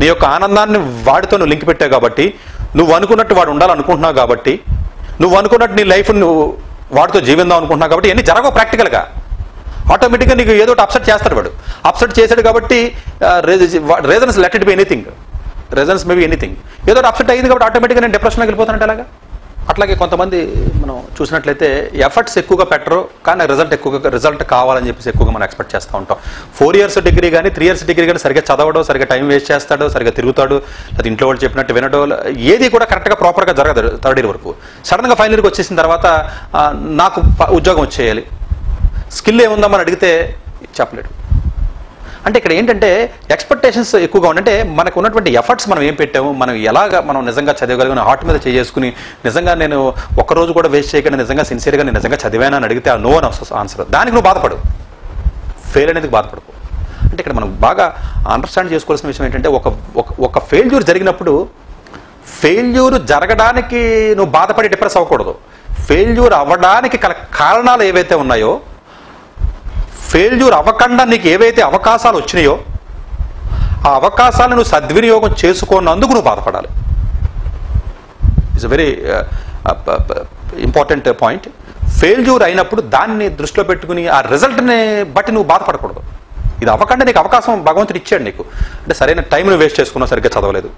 నీ యొక్క ఆనందాన్ని వాడితో నువ్వు లింక్ పెట్టావు కాబట్టి నువ్వు అనుకున్నట్టు వాడు ఉండాలనుకుంటున్నావు కాబట్టి నువ్వు అనుకున్నట్టు నీ లైఫ్ నువ్వు వాడితో జీవిందాం అనుకుంటున్నావు కాబట్టి ఇవన్నీ జరగవు ప్రాక్టికల్గా ఆటోమేటిక్గా నీకు ఏదో ఒకటి అప్సెట్ చేస్తాడు వాడు. అప్సెట్ చేశాడు కాబట్టి reasons let it be anything reasons maybe anything ఏదో ఒకటి అప్సెట్ అయింది కాబట్టి ఆటోమేటిక్గా నేను డిప్రెషన్లోకి వెళ్ళిపోతానంటే అలాగా అట్లాగే కొంతమంది మనం చూసినట్లయితే ఎఫర్ట్స్ ఎక్కువగా పెట్టరు కానీ రిజల్ట్ ఎక్కువగా రిజల్ట్ కావాలని చెప్పేసి ఎక్కువగా మనం ఎక్స్పెక్ట్ చేస్తూ ఉంటాం. ఫోర్ ఇయర్స్ డిగ్రీ కానీ త్రీ ఇయర్స్ డిగ్రీ కానీ సరిగ్గా చదవడం సరిగ్గా టైం వేస్ట్ చేస్తాడు సరిగ్గా తిరుగుతాడు లేదా ఇంట్లో వాళ్ళు చెప్పినట్టు వినడం ఏది కూడా కరెక్ట్గా ప్రాపర్గా జరగదు థర్డ్ ఇయర్ వరకు. సడన్గా ఫైనల్ ఇయర్కి వచ్చేసిన తర్వాత నాకు ఉద్యోగం వచ్చేయాలి. స్కిల్ ఏముందామని అడిగితే చెప్పలేడు. అంటే ఇక్కడ ఏంటంటే ఎక్స్పెక్టేషన్స్ ఎక్కువగా ఉండంటే మనకు ఉన్నటువంటి ఎఫర్ట్స్ మనం ఏం పెట్టాము మనం ఎలాగ మనం నిజంగా చదవగలిగిన హార్ట్ మీద చేసుకుని నిజంగా నేను ఒక్కరోజు కూడా వేస్ట్ చేయకుండా నిజంగా సిన్సియర్గా నేను నిజంగా చదివాను అని అడిగితే ఆ నో అని ఆన్సర్ దానికి నువ్వు బాధపడు. ఫెయిల్ అనేది బాధపడకు. అంటే ఇక్కడ మనం బాగా అండర్స్టాండ్ చేసుకోవాల్సిన విషయం ఏంటంటే ఒక ఒక- ఒక ఫెయిల్యూర్ జరిగినప్పుడు ఫెయిల్యూర్ జరగడానికి నువ్వు బాధపడి డిప్రెస్ అవ్వకూడదు. ఫెయిల్యూర్ అవ్వడానికి కారణాలు ఏవైతే ఉన్నాయో ఫెయిల్యూర్ అవ్వకుండా నీకు ఏవైతే అవకాశాలు వచ్చినాయో ఆ అవకాశాలను నువ్వు సద్వినియోగం చేసుకున్నందుకు నువ్వు బాధపడాలి. It's very important point failure అయినప్పుడు దాన్ని దృష్టిలో పెట్టుకుని ఆ రిజల్ట్ని బట్టి నువ్వు బాధపడకూడదు. ఇది అవ్వకుండా నీకు అవకాశం భగవంతుడు ఇచ్చాడు నీకు. అంటే సరైన టైంను వేస్ట్ చేసుకున్నావు సరిగ్గా చదవలేదు.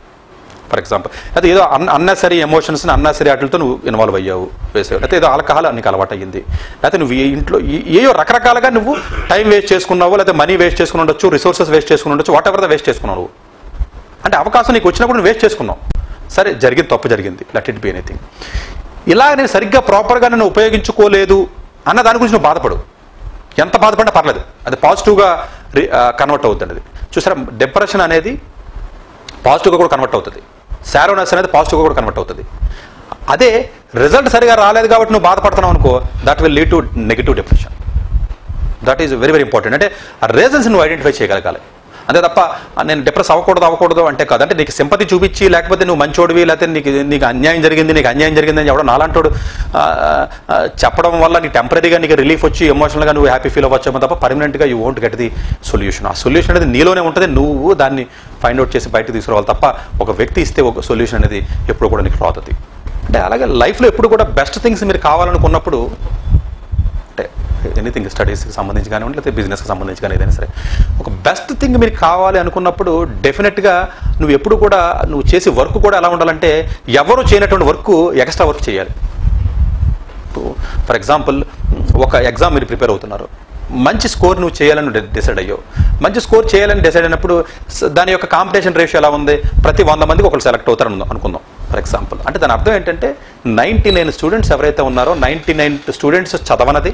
ఫర్ ఎగ్జాంపుల్ అయితే ఏదో అన్ అన్నెసరీ ఎమోషన్స్ని అన్నెసరీ వాటితో నువ్వు ఇన్వాల్వ్ అయ్యావు వేసావు. అయితే ఏదో ఆల్కహాల్ నీకు అలవాటు అయ్యింది లేకపోతే నువ్వు ఇంట్లో ఏయో రకరకాలుగా నువ్వు టైం వేస్ట్ చేసుకున్నావు లేకపోతే మనీ వేస్ట్ చేసుకుని ఉండొచ్చు రిసోర్సెస్ వేస్ట్ చేసుకుని ఉండొచ్చు వాట్ ఎవర్ ద వేస్ట్ చేసుకున్నావు అంటే అవకాశం నీకు వచ్చినప్పుడు నువ్వు వేస్ట్ చేసుకున్నావు. సరే జరిగింది తప్పు జరిగింది లెట్ ఇట్ బి ఎనీథింగ్ ఇలా నేను సరిగ్గా ప్రాపర్గా నేను ఉపయోగించుకోలేదు అన్న దాని గురించి నువ్వు బాధపడు. ఎంత బాధపడినా పర్లేదు. అది పాజిటివ్గా కన్వర్ట్ అవుతుంది అది చూసారా డిప్రెషన్ అనేది పాజిటివ్గా కూడా కన్వర్ట్ అవుతుంది. శారోనస్ అనేది పాజిటివ్గా కూడా కన్వర్ట్ అవుతుంది. అదే రిజల్ట్ సరిగా రాలేదు కాబట్టి నువ్వు బాధపడుతున్నావు అనుకో that will lead to negative depression that is very very important అంటే ఆ రీజన్స్ నువ్వు ఐడెంటిఫై చేయగలగాలి. అంతే తప్ప నేను డిప్రెస్ అవ్వకూడదు అవ్వకూడదు అంటే కాదు. అంటే నీకు సింపతి చూపించి లేకపోతే నువ్వు మంచోడివి లేకపోతే నీకు నీకు అన్యాయం జరిగింది నీకు అన్యాయం జరిగింది అని ఎవడో నాలంటోడు చెప్పడం వల్ల నీకు టెంపరీగా నీకు రిలీఫ్ వచ్చి ఎమోషనల్గా నువ్వు హ్యాపీ ఫీల్ అవ్వచ్చేమో తప్ప పర్మనెంట్గా you won't get the solution ఆ సొల్యూషన్ అనేది నీలోనే ఉంటుంది నువ్వు దాన్ని ఫైండ్ అవుట్ చేసి బయటకు తీసుకురావాలి తప్ప ఒక వ్యక్తి ఇస్తే ఒక సొల్యూషన్ అనేది ఎప్పుడు కూడా నీకు రాదు అంటే అలాగే లైఫ్లో ఎప్పుడు కూడా బెస్ట్ థింగ్స్ మీరు కావాలనుకున్నప్పుడు ఎనీథింగ్ స్టడీస్కి సంబంధించి కానివ్వండి లేకపోతే బిజినెస్కి సంబంధించి కానీ ఏదైనా సరే. ఒక బెస్ట్ థింగ్ మీరు కావాలి అనుకున్నప్పుడు డెఫినెట్గా నువ్వు ఎప్పుడు కూడా నువ్వు చేసే వర్క్ కూడా ఎలా ఉండాలంటే ఎవరు చేయనటువంటి వర్క్ ఎక్స్ట్రా వర్క్ చేయాలి. ఫర్ ఎగ్జాంపుల్ ఒక ఎగ్జామ్ మీరు ప్రిపేర్ అవుతున్నారు. మంచి స్కోర్ నువ్వు చేయాలని డిసైడ్ అయ్యో మంచి స్కోర్ చేయాలని డిసైడ్ అయినప్పుడు దాని యొక్క కాంపిటీషన్ రేషియో ఎలా ఉంది? ప్రతి వంద మందికి ఒకరు సెలెక్ట్ అవుతారు అనుకుందాం ఫర్ ఎగ్జాంపుల్ అంటే దాని అర్థం ఏంటంటే నైంటీ నైన్ స్టూడెంట్స్ ఎవరైతే ఉన్నారో నైంటీ నైన్ స్టూడెంట్స్ చదవనది.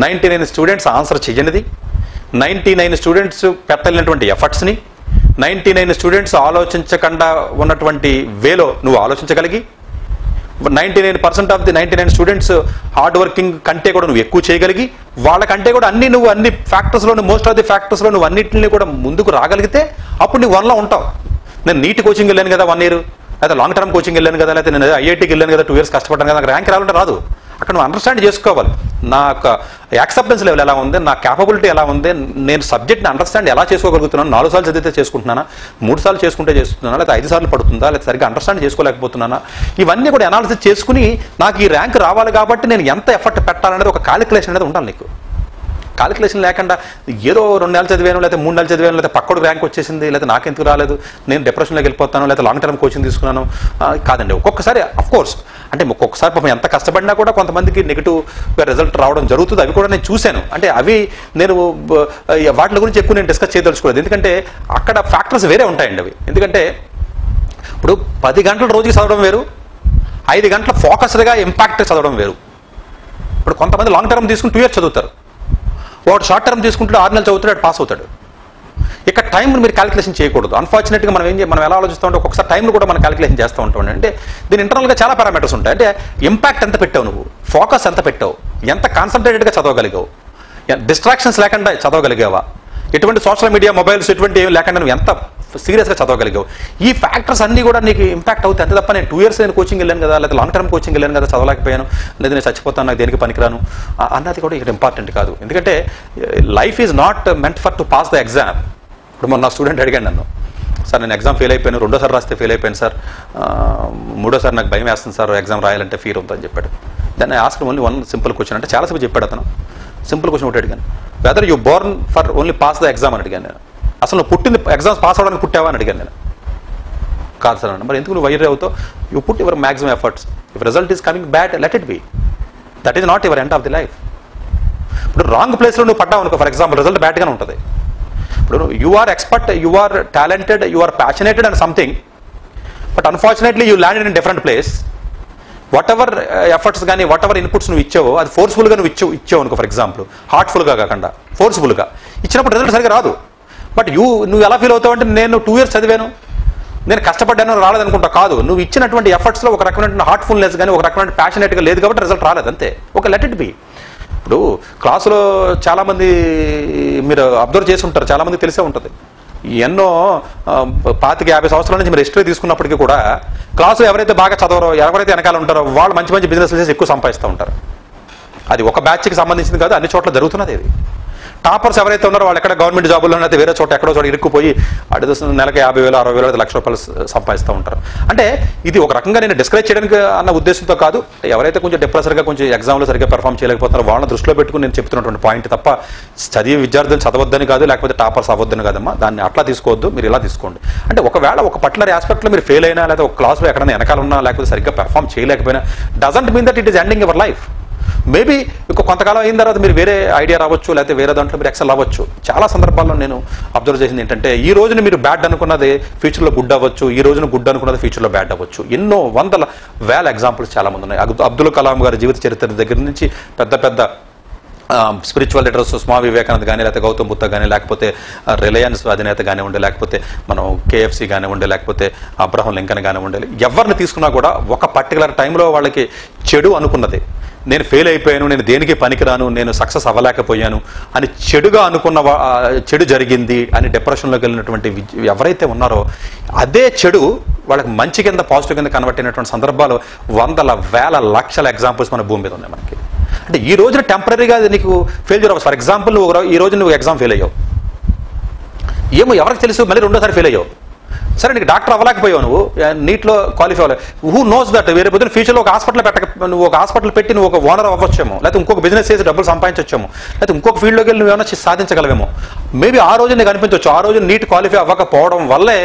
నైంటీ నైన్ స్టూడెంట్స్ ఆన్సర్ చేయనిది నైంటీ నైన్ స్టూడెంట్స్ పెట్టలేనటువంటి ఎఫర్ట్స్ని. నైంటీ నైన్ స్టూడెంట్స్ ఆలోచించకుండా ఉన్నటువంటి వేలో నువ్వు ఆలోచించగలిగి. Ninety nine percent of the ninety nine students hard working కంటే కూడా నువ్వు ఎక్కువ చేయగలిగి వాళ్ళకంటే కూడా అన్ని నువ్వు అన్ని ఫ్యాక్టర్స్లో మోస్ట్ ఆఫ్ ది ఫ్యాక్టర్స్లో నువ్వు అన్నింటిని కూడా ముందుకు రాగలిగితే అప్పుడు నువ్వు వన్లో ఉంటావు. నేను నీట్ కోచింగ్ వెళ్ళాను కదా వన్ ఇయర్ లేదా లాంగ్ టర్మ్ కోచింగ్ వెళ్ళాను కదా లేకపోతే నేను ఐఐటీకి వెళ్ళాను కదా టూ ఇయర్స్ కష్టపడ్డాను కదా నాకు ర్యాంక్ రావాలంటే రాదు. అక్కడ నువ్వు అండర్స్టాండ్ చేసుకోవాలి. నా యొక్క యాక్సెప్టెన్స్ లెవెల్ ఎలా ఉంది నా క్యాపబిలిటీ ఎలా ఉంది నేను సబ్జెక్ట్ని అండర్స్టాండ్ ఎలా చేసుకోగలుగుతున్నాను నాలుగు సార్లు చదివితే చేసుకుంటున్నానా మూడు సార్లు చేసుకుంటే చేస్తున్నానా లేదా ఐదు సార్లు పడుతుందా లేదా సరిగ్గా అండర్స్టాండ్ చేసుకోలేకపోతున్నానా ఇవన్నీ కూడా అనాలిసిస్ చేసుకుని నాకు ఈ ర్యాంక్ రావాలి కాబట్టి నేను ఎంత ఎఫర్ట్ పెట్టాలనేది ఒక కాలిక్యులేషన్ అనేది ఉండాలి నీకు. కాలిక్యులేషన్ లేకుండా ఏదో రెండు నెలలు చదివాను లేకపోతే మూడు నెలలు చదివాను లేకపోతే పక్కడు ర్యాంక్ వచ్చేసింది లేకపోతే నాకెందుకు రాలేదు నేను డిప్రెషన్లోకి వెళ్ళిపోతాను లేకపోతే లాంగ్ టర్మ్ కోచింగ్ తీసుకున్నాను. కాదండి. ఒక్కొక్కసారి అఫ్ కోర్స్ అంటే ఒక్కొక్కసారి పాపం ఎంత కష్టపడినా కూడా కొంతమందికి నెగిటివ్ రిజల్ట్ రావడం జరుగుతుంది. అవి కూడా నేను చూశాను. అంటే అవి నేను వాటి గురించి ఎక్కువ నేను డిస్కస్ చేయదలుచుకోలేదు. ఎందుకంటే అక్కడ ఫ్యాక్టర్స్ వేరే ఉంటాయండి అవి. ఎందుకంటే ఇప్పుడు పది గంటల రోజుకి చదవడం వేరు ఐదు గంటల ఫోకస్డ్గా ఇంపాక్ట్ చదవడం వేరు. ఇప్పుడు కొంతమంది లాంగ్ టర్మ్ తీసుకుని టూ ఇయర్స్ చదువుతారు. వాడు షార్ట్ టర్మ్ తీసుకుంటాడు ఆరు నెలలు చదువుతాడు పాస్ అవుతాడు. ఇక టైం మీరు క్యాలిక్యులేషన్ చేయకూడదు. అన్ఫార్చునేట్గా మనం ఏం మనం ఎలా ఆలోచిస్తూ ఉంటే? ఒక్కొక్కసారి టైంను కూడా మనం క్యాలిక్యులేషన్ చేస్తూ ఉంటాం. అంటే దీని ఇంటర్నల్గా చాలా పారామీటర్స్ ఉంటాయి. అంటే ఇంపాక్ట్ ఎంత పెట్టావు నువ్వు? ఫోకస్ ఎంత పెట్టావు? ఎంత కాన్సన్ట్రేటెడ్గా చదవగలిగావు? డిస్ట్రాక్షన్స్ లేకుండా చదవగలిగావా? ఎటువంటి సోషల్ మీడియా మొబైల్స్ ఎటువంటి ఏమి లేకుండా నువ్వు ఎంత సీరియస్గా చదవగలిగావు. ఈ ఫ్యాక్టర్స్ అన్నీ కూడా నీకు ఇంపాక్ట్ అవుతాయి. అంతే తప్ప నేను టూ ఇయర్స్ నేను కోచింగ్ వెళ్ళాను కదా లేదా లాంగ్ టర్మ్ కోచింగ్ వెళ్ళాను కదా చదవలేకపోయాను లేదా నేను చచ్చిపోతాను నాకు దేనికి పనికిరాను అన్నది కూడా ఇక్కడ ఇంపార్టెంట్ కాదు. ఎందుకంటే life is not meant for to pass the exam ఇప్పుడు మొన్న నా స్టూడెంట్ అడిగాను నన్ను సార్ నేను ఎగ్జామ్ ఫెయిల్ అయిపోయాను రెండోసారి రాస్తే ఫెయిల్ అయిపోయాను సార్. మూడోసారి నాకు భయం వేస్తుంది సార్ ఎగ్జామ్ రాయాలంటే ఫీర్ ఉందని చెప్పాడు. దాన్ని ask only one simple question అంటే చాలాసేపు చెప్పాడు అతను. సింపుల్ క్వశ్చన్ ఒకటి అడిగాను. Whether you born for only pass the exam అని అడిగాను నేను. అసలు పుట్టింది ఎగ్జామ్స్ పాస్ అవ్వడానికి పుట్టావా అని అడిగాను నేను. కాదు సార్ మరి ఎందుకు నువ్వు వైర్ అవుతావు? You put your maximum efforts if result is coming bad let it be that is not your end of the life ఇప్పుడు రాంగ్ ప్లేస్లో నువ్వు పడ్డావు అనుకో ఫర్ ఎగ్జాంపుల్ రిజల్ట్ బ్యాడ్గానే ఉంటుంది. ఇప్పుడు you are expert you are talented you are passionated and something but unfortunately you landed in different place whatever efforts కానీ whatever inputs నువ్వు ఇచ్చావో అది ఫోర్స్ఫుల్గా నువ్వు ఇచ్చావు ఇచ్చావు అనుకో ఫర్ ఎగ్జాంపుల్ హార్ట్ఫుల్గా కాకుండా ఫోర్స్ఫుల్గా ఇచ్చినప్పుడు రిజల్ట్ సరిగ్గా రాదు. బట్ యూ నువ్వు ఎలా ఫీల్ అవుతావు అంటే నేను టూ ఇయర్స్ చదివాను. నేను కష్టపడ్డాను రాలేదనుకుంటా. కాదు నువ్వు ఇచ్చినటువంటి ఎఫర్ట్స్లో ఒక రకమైన హార్ట్ఫుల్నెస్ కానీ ఒక రకమైన ప్యాషనేట్గా లేదు కాబట్టి రిజల్ట్ రాలేదు అంతే. ఒక లెట్ ఇట్ బి. ఇప్పుడు క్లాసులో చాలామంది మీరు అబ్జర్వ్ చేసి ఉంటారు చాలామంది తెలిసే ఉంటుంది. ఎన్నో పాతిక యాభై సంవత్సరాల నుంచి మీరు హిస్టరీ తీసుకున్నప్పటికీ కూడా క్లాసులో ఎవరైతే బాగా చదవరో ఎవరైతే వెనకాల ఉంటారో వాళ్ళు మంచి మంచి బిజినెస్ చేసి ఎక్కువ సంపాదిస్తూ ఉంటారు. అది ఒక బ్యాచ్కి సంబంధించింది కాదు అన్ని చోట్ల జరుగుతున్నది ఇది. టాపర్స్ ఎవరైతే ఉన్నారో వాళ్ళు ఎక్కడ గవర్నమెంట్ జాబుల్లో అయితే వేరే చోట ఎక్కడో చోట ఇరుక్కుపోయి అటు నెలకి యాభై వేలు అరవై వేలు లక్ష రూపాయలు సంపాదిస్తూ ఉంటారు. అంటే ఇది ఒక రకంగా నేను డిస్కరేజ్ చేయడానికి అన్న ఉద్దేశంతో కాదు ఎవరైతే కొంచెం డిప్రెసర్గా కొంచెం ఎగ్జామ్లో సరిగ్గా పెర్ఫామ్ చేయలేకపోతున్నారో వాళ్ళని దృష్టిలో పెట్టుకుని నేను చెప్తున్నటువంటి పాయింట్ తప్ప చదివే విద్యార్థులు చదవద్దని కాదు లేకపోతే టాపర్స్ అవ్వద్దని కాదమ్మా. దాన్ని అట్లా తీసుకోవద్దు మీరు ఇలా తీసుకోండి. అంటే ఒకవేళ ఒక పర్టికులర్ ఆస్పెక్ట్లో మీరు ఫెయిల్ అయినా లేదా ఒక క్లాస్లో ఎక్కడైనా వెనకాల ఉన్నా లేకపోతే సరిగ్గా పెర్ఫామ్ చేయలేకపోయినా doesn't mean that it is ending your life maybe ఇంకో కొంతకాలం అయిన తర్వాత మీరు వేరే ఐడియా రావచ్చు లేకపోతే వేరే దాంట్లో మీరు ఎక్సెల్ అవ్వచ్చు. చాలా సందర్భాల్లో నేను అబ్జర్వ్ చేసింది ఏంటంటే ఈ రోజున మీరు బ్యాడ్ అనుకున్నది ఫ్యూచర్లో గుడ్ అవ్వచ్చు ఈ రోజున గుడ్ అనుకున్నది ఫ్యూచర్లో బ్యాడ్ అవ్వచ్చు. ఎన్నో వందల వేల ఎగ్జాంపుల్స్ చాలా మంది ఉన్నాయి. అబ్దు- అబ్దుల్ కలాం గారి జీవిత చరిత్ర దగ్గర నుంచి పెద్ద పెద్ద స్పిరిచువల్ లీడర్స్ స్వామి వివేకానంద్ కానీ లేకపోతే గౌతమ్ బుద్ధ కానీ లేకపోతే రిలయన్స్ అధినేత కానివ్వండి లేకపోతే మనం కేఎఫ్సి కానివ్వండి లేకపోతే అబ్రహం లింకన్ కానివ్వండి ఎవరిని తీసుకున్నా కూడా ఒక పర్టికులర్ టైంలో వాళ్ళకి చెడు అనుకున్నది. నేను ఫెయిల్ అయిపోయాను నేను దేనికి పనికిరాను నేను సక్సెస్ అవ్వలేకపోయాను అని చెడుగా అనుకున్న చెడు జరిగింది అని డిప్రెషన్లోకి వెళ్ళినటువంటి ఎవరైతే ఉన్నారో అదే చెడు వాళ్ళకి మంచి కింద పాజిటివ్ కింద కన్వర్ట్ అయినటువంటి సందర్భాలు వందల వేల లక్షల ఎగ్జాంపుల్స్ మన భూమి మీద ఉన్నాయి మనకి. అంటే ఈ రోజున టెంపరీగా నీకు ఫెయిల్ అవ్వచ్చు ఫర్ ఎగ్జాంపుల్ నువ్వు ఈ రోజు నువ్వు ఎగ్జామ్ ఫెయిల్ అయ్యావు. ఏమో ఎవరికి తెలుసు మళ్ళీ రెండోసారి ఫెయిల్ అయ్యావు. సరే నీకు డాక్టర్ అవ్వలేకపోయావు నువ్వు. నీట్లో క్వాలిఫై అవ్వలేదు హూ నోస్ దట్ వేరే పొద్దున ఫ్యూచర్లో ఒక హాస్పిటల్ పెట్టక నువ్వు ఒక హాస్పిటల్ పెట్టి నువ్వు ఒక ఓనర్ అవ్వచ్చేమో. లేకపోతే ఇంకొక బిజినెస్ చేసి డబ్బులు సంపాదించవచ్చేమో లేకపోతే ఇంకొక ఫీల్డ్లోకి వెళ్ళి నువ్వు ఏమైనా సాధించగలవేమో. మేబీ ఆ రోజు నీకు అనిపించవచ్చు ఆ రోజు నీట్ క్వాలిఫై అవ్వకపోవడం వల్లే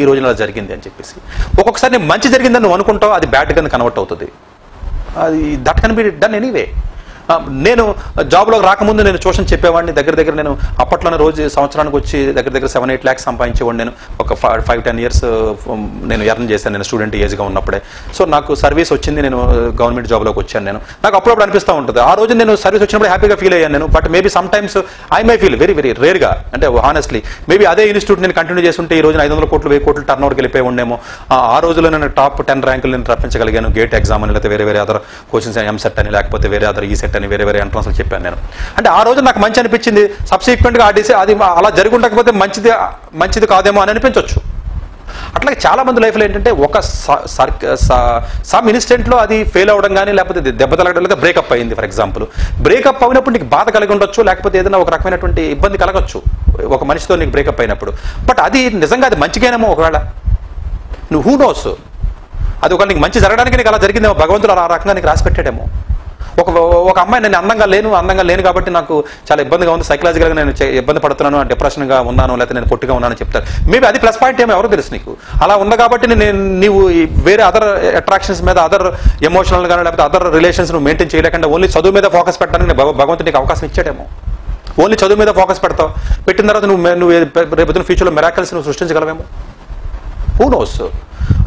ఈ రోజున అలా జరిగింది అని చెప్పేసి. ఒక్కొక్కసారి మంచి జరిగిందని నువ్వు అనుకుంటావు? అది బ్యాడ్ కింద కన్వర్ట్ అవుతుంది. అది దట్ కన్ బి డన్ ఎనీవే నేను జాబ్లోకి రాకముందు నేను ట్యూషన్ చెప్పేవాడిని. దగ్గర దగ్గర నేను అప్పట్లోనే రోజు సంవత్సరానికి వచ్చి దగ్గర దగ్గర సెవెన్ ఎయిట్ ల్యాక్స్ సంపాదించేవాడిని నేను. ఒక ఫైవ్ టెన్ ఇయర్స్ నేను ఎర్న్ చేశాను నేను స్టూడెంట్ ఏజ్గా ఉన్నప్పుడే. సో నాకు సర్వీస్ వచ్చింది నేను uh, గవర్నమెంట్ జాబ్లోకి వచ్చాను నేను. నాకు అప్పుడప్పుడు అనిపిస్తూ ఉంటుంది. ఆ రోజు నేను సర్వీస్ వచ్చినప్పుడు హ్యాపీగా ఫీల్ అయ్యాను నేను. But maybe sometimes I my feel very very రేర్గా అంటే హానెస్ట్లీ మేబీ అదే ఇన్స్టిట్యూట్ నేను కంటిన్యూ చేస్తుంటే ఈ రోజున ఐదు వందల కోట్లు వెయ్యి కోట్లు టర్న్ ఓవర్కి వెళ్ళిపోయి ఉండేమో ఆ- రోజులో నేను టాప్ టెన్ ర్యాంకులు నేను రప్పించగలిగాను. గేట్ ఎగ్జామ్ అని లేకపోతే వేరే వేరే అదర్ కోచింగ్ ఎంసెట్ అని లేకపోతే వేరే అదర్ ఈ సెట్ అని వేరే వేరే ఎంట్రన్స్ చెప్పాను నేను. అంటే ఆ రోజు నాకు మంచి అనిపించింది. సబ్సిక్వెంట్గా ఆ అది అలా జరిగి ఉండకపోతే మంచిది మంచిది కాదేమో అని అనిపించవచ్చు అట్లాగే చాలా మంది లైఫ్లో ఏంటంటే ఒక సమ్ ఇన్స్టెంట్లో అది ఫెయిల్ అవ్వడం కానీ లేకపోతే దెబ్బ తగలడం లేదా బ్రేకప్ అయింది ఫర్ ఎగ్జాంపుల్. బ్రేకప్ అయినప్పుడు నీకు బాధ కలిగి ఉండొచ్చు లేకపోతే ఏదైనా ఒక రకమైనటువంటి ఇబ్బంది కలగచ్చు ఒక మనిషితో నీకు బ్రేకప్ అయినప్పుడు. బట్ అది నిజంగా అది మంచిగానేమో ఒకవేళ. నువ్వు హూ నోస్ అది ఒక నీకు మంచి జరగడానికి నీకు అలా జరిగిందేమో భగవంతుడు అలా ఆ రకంగా నీకు రాసి పెట్టాడేమో. ఒక ఒక అమ్మాయి నేను అందంగా లేను అందంగా లేను కాబట్టి నాకు చాలా ఇబ్బందిగా ఉంది. సైకలాజికల్గా నేను ఇబ్బంది పడుతున్నాను డిప్రెషన్గా ఉన్నాను లేకపోతే నేను పొట్టిగా ఉన్నాను చెప్తాను చెప్తారు. మేబీ అది ప్లస్ పాయింట్ ఏమో ఎవరు తెలుసు నీకు. అలా ఉంది కాబట్టి నేను నీవు వేరే అదర్ అట్రాక్షన్స్ మీద అదర్ ఎమోషనల్ కానీ లేకపోతే అదర్ రిలేషన్స్ నువ్వు మెయింటైన్ చేయలేకుండా ఓన్లీ చదువు మీద ఫోకస్ పెట్టడానికి భగవంతుడు నీకు అవకాశం ఇచ్చాడేమో. ఓన్లీ చదువు మీద ఫోకస్ పెడతావు. పెట్టిన తర్వాత నువ్వు నువ్వు రేపు ఫ్యూచర్లో మెరాకల్స్ నువ్వు సృష్టించగలవేమో. హూనోస్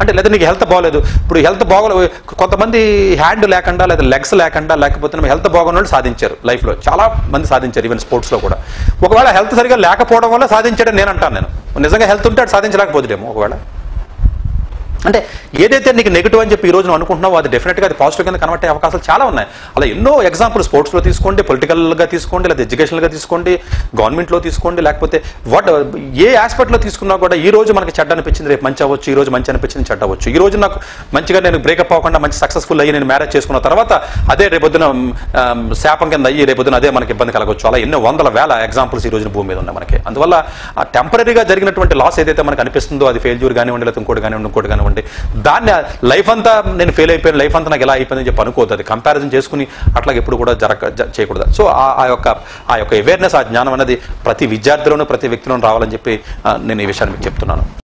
అంటే లేదా నీకు హెల్త్ బాగోలేదు. ఇప్పుడు హెల్త్ బాగోలే కొంతమంది హ్యాండ్ లేకుండా లేదా లెగ్స్ లేకుండా లేకపోతే హెల్త్ బాగున్న సాధించారు లైఫ్లో చాలా మంది సాధించారు ఈవెన్ స్పోర్ట్స్లో కూడా. ఒకవేళ హెల్త్ సరిగా లేకపోవడం వల్ల సాధించాడని నేను అంటాను నేను. నిజంగా హెల్త్ ఉంటే అటు సాధించలేకపోతుండేమో ఒకవేళ. అంటే ఏదైతే నీకు నెగిటివ్ అని చెప్పి ఈ రోజు అనుకుంటున్నావు అది డెఫినెట్గా అది పాజిటివ్ కింద కన్వర్ట్ అయ్యే అవకాశాలు చాలా ఉన్నాయి. అలా ఎన్నో ఎగ్జాంపుల్ స్పోర్ట్స్లో తీసుకోండి పొలిటికల్గా తీసుకోండి లేదా ఎడ్యుకేషనల్గా తీసుకోండి గవర్నమెంట్లో తీసుకోండి లేకపోతే వాట్ ఏ ఆస్పెక్ట్లో తీసుకున్నా కూడా ఈ రోజు మనకి చెడ్డ అనిపించింది రేపు మంచి అవ్వచ్చు ఈ రోజు మంచి అనిపించింది చెడ్డ అవ్వచ్చు. ఈ రోజు నాకు మంచిగా నేను బ్రేకప్ అవ్వకుండా మంచి సక్సెస్ఫుల్ అయ్యి నేను మ్యారేజ్ చేసుకున్న తర్వాత అదే రేపొద్దున శాపం కింద అయ్యి రేపొద్దున అదే మనకి ఇబ్బంది కలగవచ్చు అలా ఎన్నో వందల వేల ఎగ్జాంపుల్స్ ఈ రోజున భూమి మీద ఉన్నాయి మనకి. అందువల్ల ఆ టెంపరీగా జరిగినటువంటి లాస్ ఏదైతే మనకు అనిపిస్తుందో అది ఫెయిల్యూర్ కానివ్వండి లేదా ఇంకోటి కానివ్వండి ఇంకోటి కానివ్వండి దాన్ని లైఫ్ అంతా నేను ఫెయిల్ అయిపోయాను లైఫ్ అంతా నాకు ఎలా అయిపోయిందని చెప్పి అనుకోవద్దు. అది కంపారిజన్ చేసుకుని అట్లా ఎప్పుడు కూడా జరగ జ- చేయకూడదు. సో ఆ- ఆ యొక్క ఆ యొక్క అవేర్నెస్ ఆ జ్ఞానం అనేది ప్రతి విద్యార్థిలోనూ ప్రతి వ్యక్తిలోనూ రావాలని చెప్పి నేను ఈ విషయాన్ని మీకు చెప్తున్నాను.